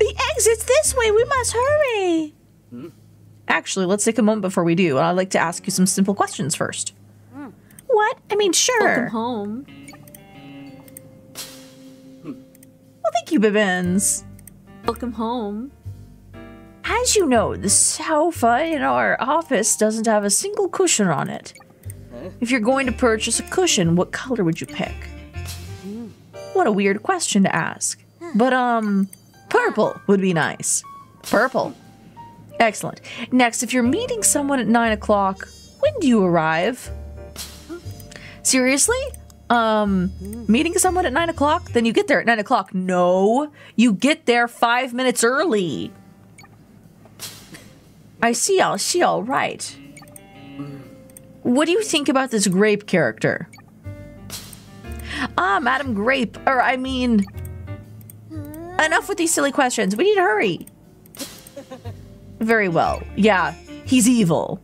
The exit's this way. We must hurry. Hmm? Actually, let's take a moment before we do. I'd like to ask you some simple questions first. Hmm. What? I mean, sure. Welcome home. Hmm. Well, thank you, Bibbins. Welcome home. As you know, the sofa in our office doesn't have a single cushion on it. If you're going to purchase a cushion, what color would you pick? What a weird question to ask. But, um, purple would be nice. Purple. Excellent. Next, if you're meeting someone at 9 o'clock, when do you arrive? Seriously? Um, meeting someone at 9 o'clock? Then you get there at 9 o'clock. No, you get there five minutes early. I see, I'll see, all right. What do you think about this Grape character? Ah, Madam Grape, or I mean... Enough with these silly questions. We need to hurry. Very well. Yeah, he's evil.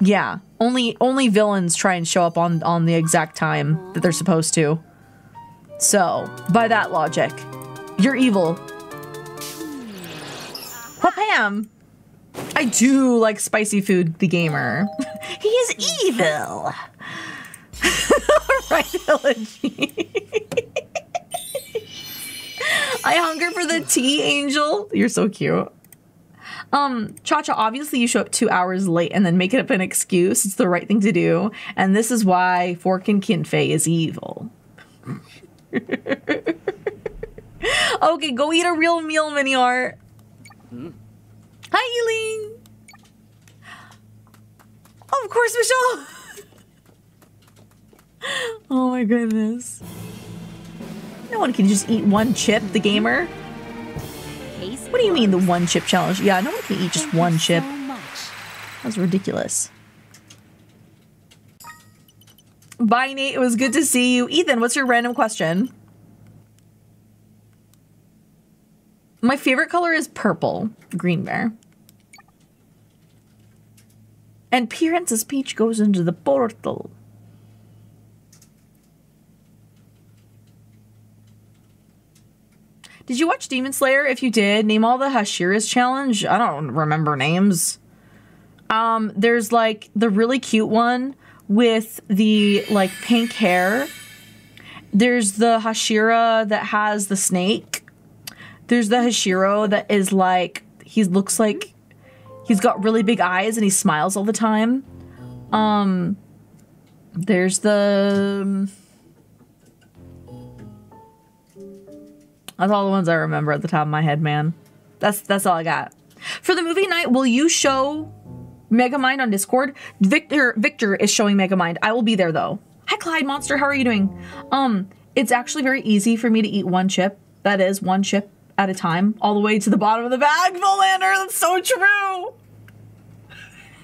Yeah, only only villains try and show up on on the exact time that they're supposed to. So, by that logic, you're evil. Well, Pam, I do like spicy food, the gamer. [laughs] he is evil. [laughs] right, Elegy. [laughs] I hunger for the tea, Angel. You're so cute. Um, Cha Cha, obviously you show up two hours late and then make it up an excuse. It's the right thing to do. And this is why Fork and Kinfei is evil. [laughs] okay, go eat a real meal, Mini Art. Hi, Eileen. Of course, Michelle. [laughs] Oh my goodness. No one can just eat one chip, the gamer. What do you mean the one chip challenge? Yeah, no one can eat just one chip. That's ridiculous. Bye, Nate. It was good to see you. Ethan, what's your random question? My favorite color is purple. Green bear. And Princess Peach goes into the portal. Did you watch Demon Slayer? If you did, name all the Hashiras challenge. I don't remember names. Um, there's like the really cute one with the like pink hair. There's the Hashira that has the snake. There's the Hashira that is like he looks like he's got really big eyes and he smiles all the time. Um there's the That's all the ones I remember at the top of my head, man. That's that's all I got. For the movie night, will you show Megamind on Discord? Victor Victor is showing Megamind. I will be there though. Hi Clyde Monster, how are you doing? Um, it's actually very easy for me to eat one chip. That is one chip at a time, all the way to the bottom of the bag, Volander. That's so true.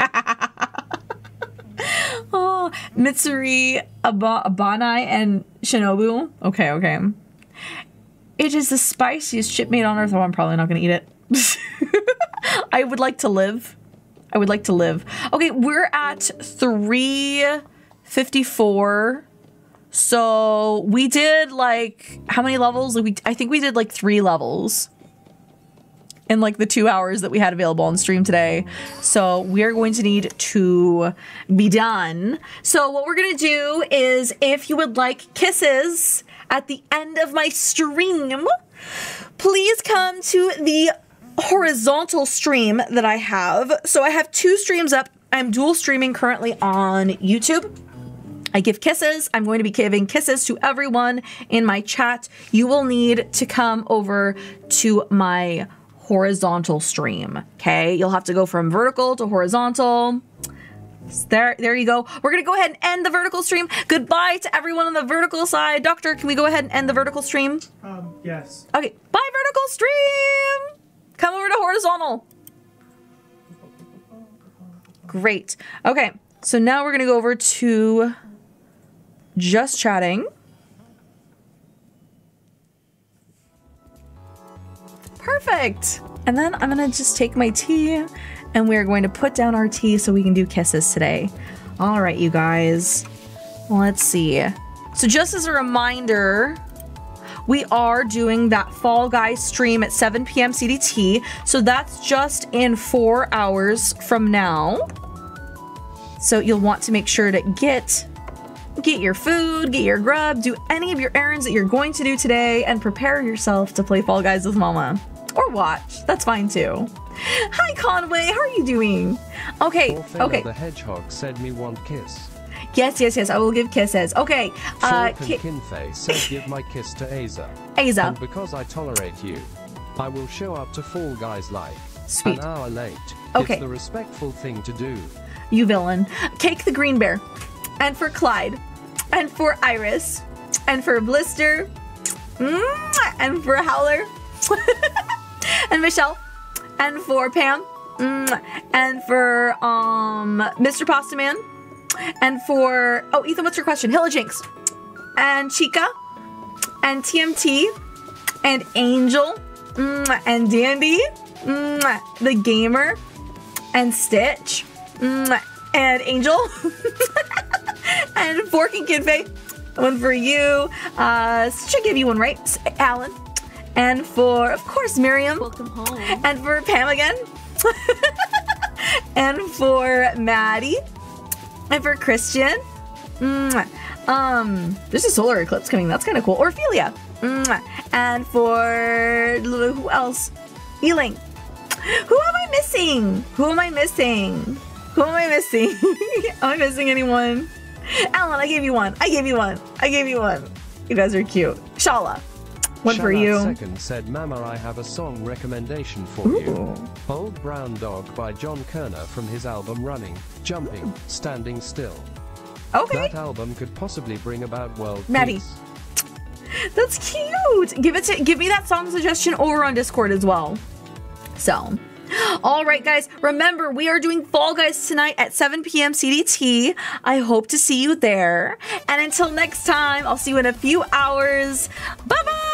[laughs] oh, Mitsuri, Ab- Obanai, and Shinobu. Okay, okay. It is the spiciest chip made on earth. Oh, I'm probably not going to eat it. [laughs] I would like to live. I would like to live. Okay, we're at 354. So we did like how many levels? Like we I think we did like 3 levels in like the 2 hours that we had available on stream today. So we are going to need to be done. So what we're going to do is if you would like kisses at the end of my stream, please come to the horizontal stream that I have. So I have two streams up. I'm dual streaming currently on YouTube. I give kisses. I'm going to be giving kisses to everyone in my chat. You will need to come over to my horizontal stream. Okay. You'll have to go from vertical to horizontal. There, there you go. We're gonna go ahead and end the vertical stream. Goodbye to everyone on the vertical side. Doctor, can we go ahead and end the vertical stream? Um, yes. Okay, bye vertical stream. Come over to horizontal. Great. Okay, so now we're gonna go over to just chatting. Perfect. And then I'm gonna just take my tea and we're going to put down our tea so we can do kisses today. All right, you guys. Let's see. So just as a reminder, we are doing that Fall Guys stream at 7 p.m. CDT. So that's just in four hours from now. So you'll want to make sure to get get your food, get your grub, do any of your errands that you're going to do today, and prepare yourself to play Fall Guys with Mama. Or watch. That's fine too. Hi Conway, how are you doing? Okay, Orfella okay. the hedgehog said me want kiss. Yes, yes, yes. I will give kisses. Okay. Uh, ki- Kinfei said give my kiss to Aza. Aza. And because I tolerate you, I will show up to Fall Guys Live. Sweet. An hour late. Okay. It's the respectful thing to do. you villain. Cake the green bear. And for Clyde. And for Iris. And for Blister. And for Howler. [laughs] [laughs] and Michelle. And for Pam. And for um Mr. Pasta Man. And for oh Ethan, what's your question? Hilla Jinx. And Chica. And TMT. And Angel. And Dandy. The gamer. And Stitch. And Angel. [laughs] and Fork and. One for you. Uh, should give you one, right? Alan. And for, of course, Miriam. Welcome home. And for Pam again. and for Maddie. And for Christian. Um, there's a solar eclipse coming. That's kind of cool. Orphelia. And for who else? Eling. Who am I missing? Who am I missing? Who am I missing? [laughs] am I missing anyone? Alan, I gave you one. I gave you one. I gave you one. You guys are cute. Shala. One for Shout you. Second said Mama I have a song recommendation for you. Old Brown Dog by John Kerner from his album Running, Jumping, Standing Still. Okay. That album could possibly bring about world Maddie. peace. [laughs] That's cute. Give it to give me that song suggestion over on Discord as well. So, all right, guys. Remember, we are doing Fall Guys tonight at 7 p.m. CDT. I hope to see you there. And until next time, I'll see you in a few hours. Bye bye.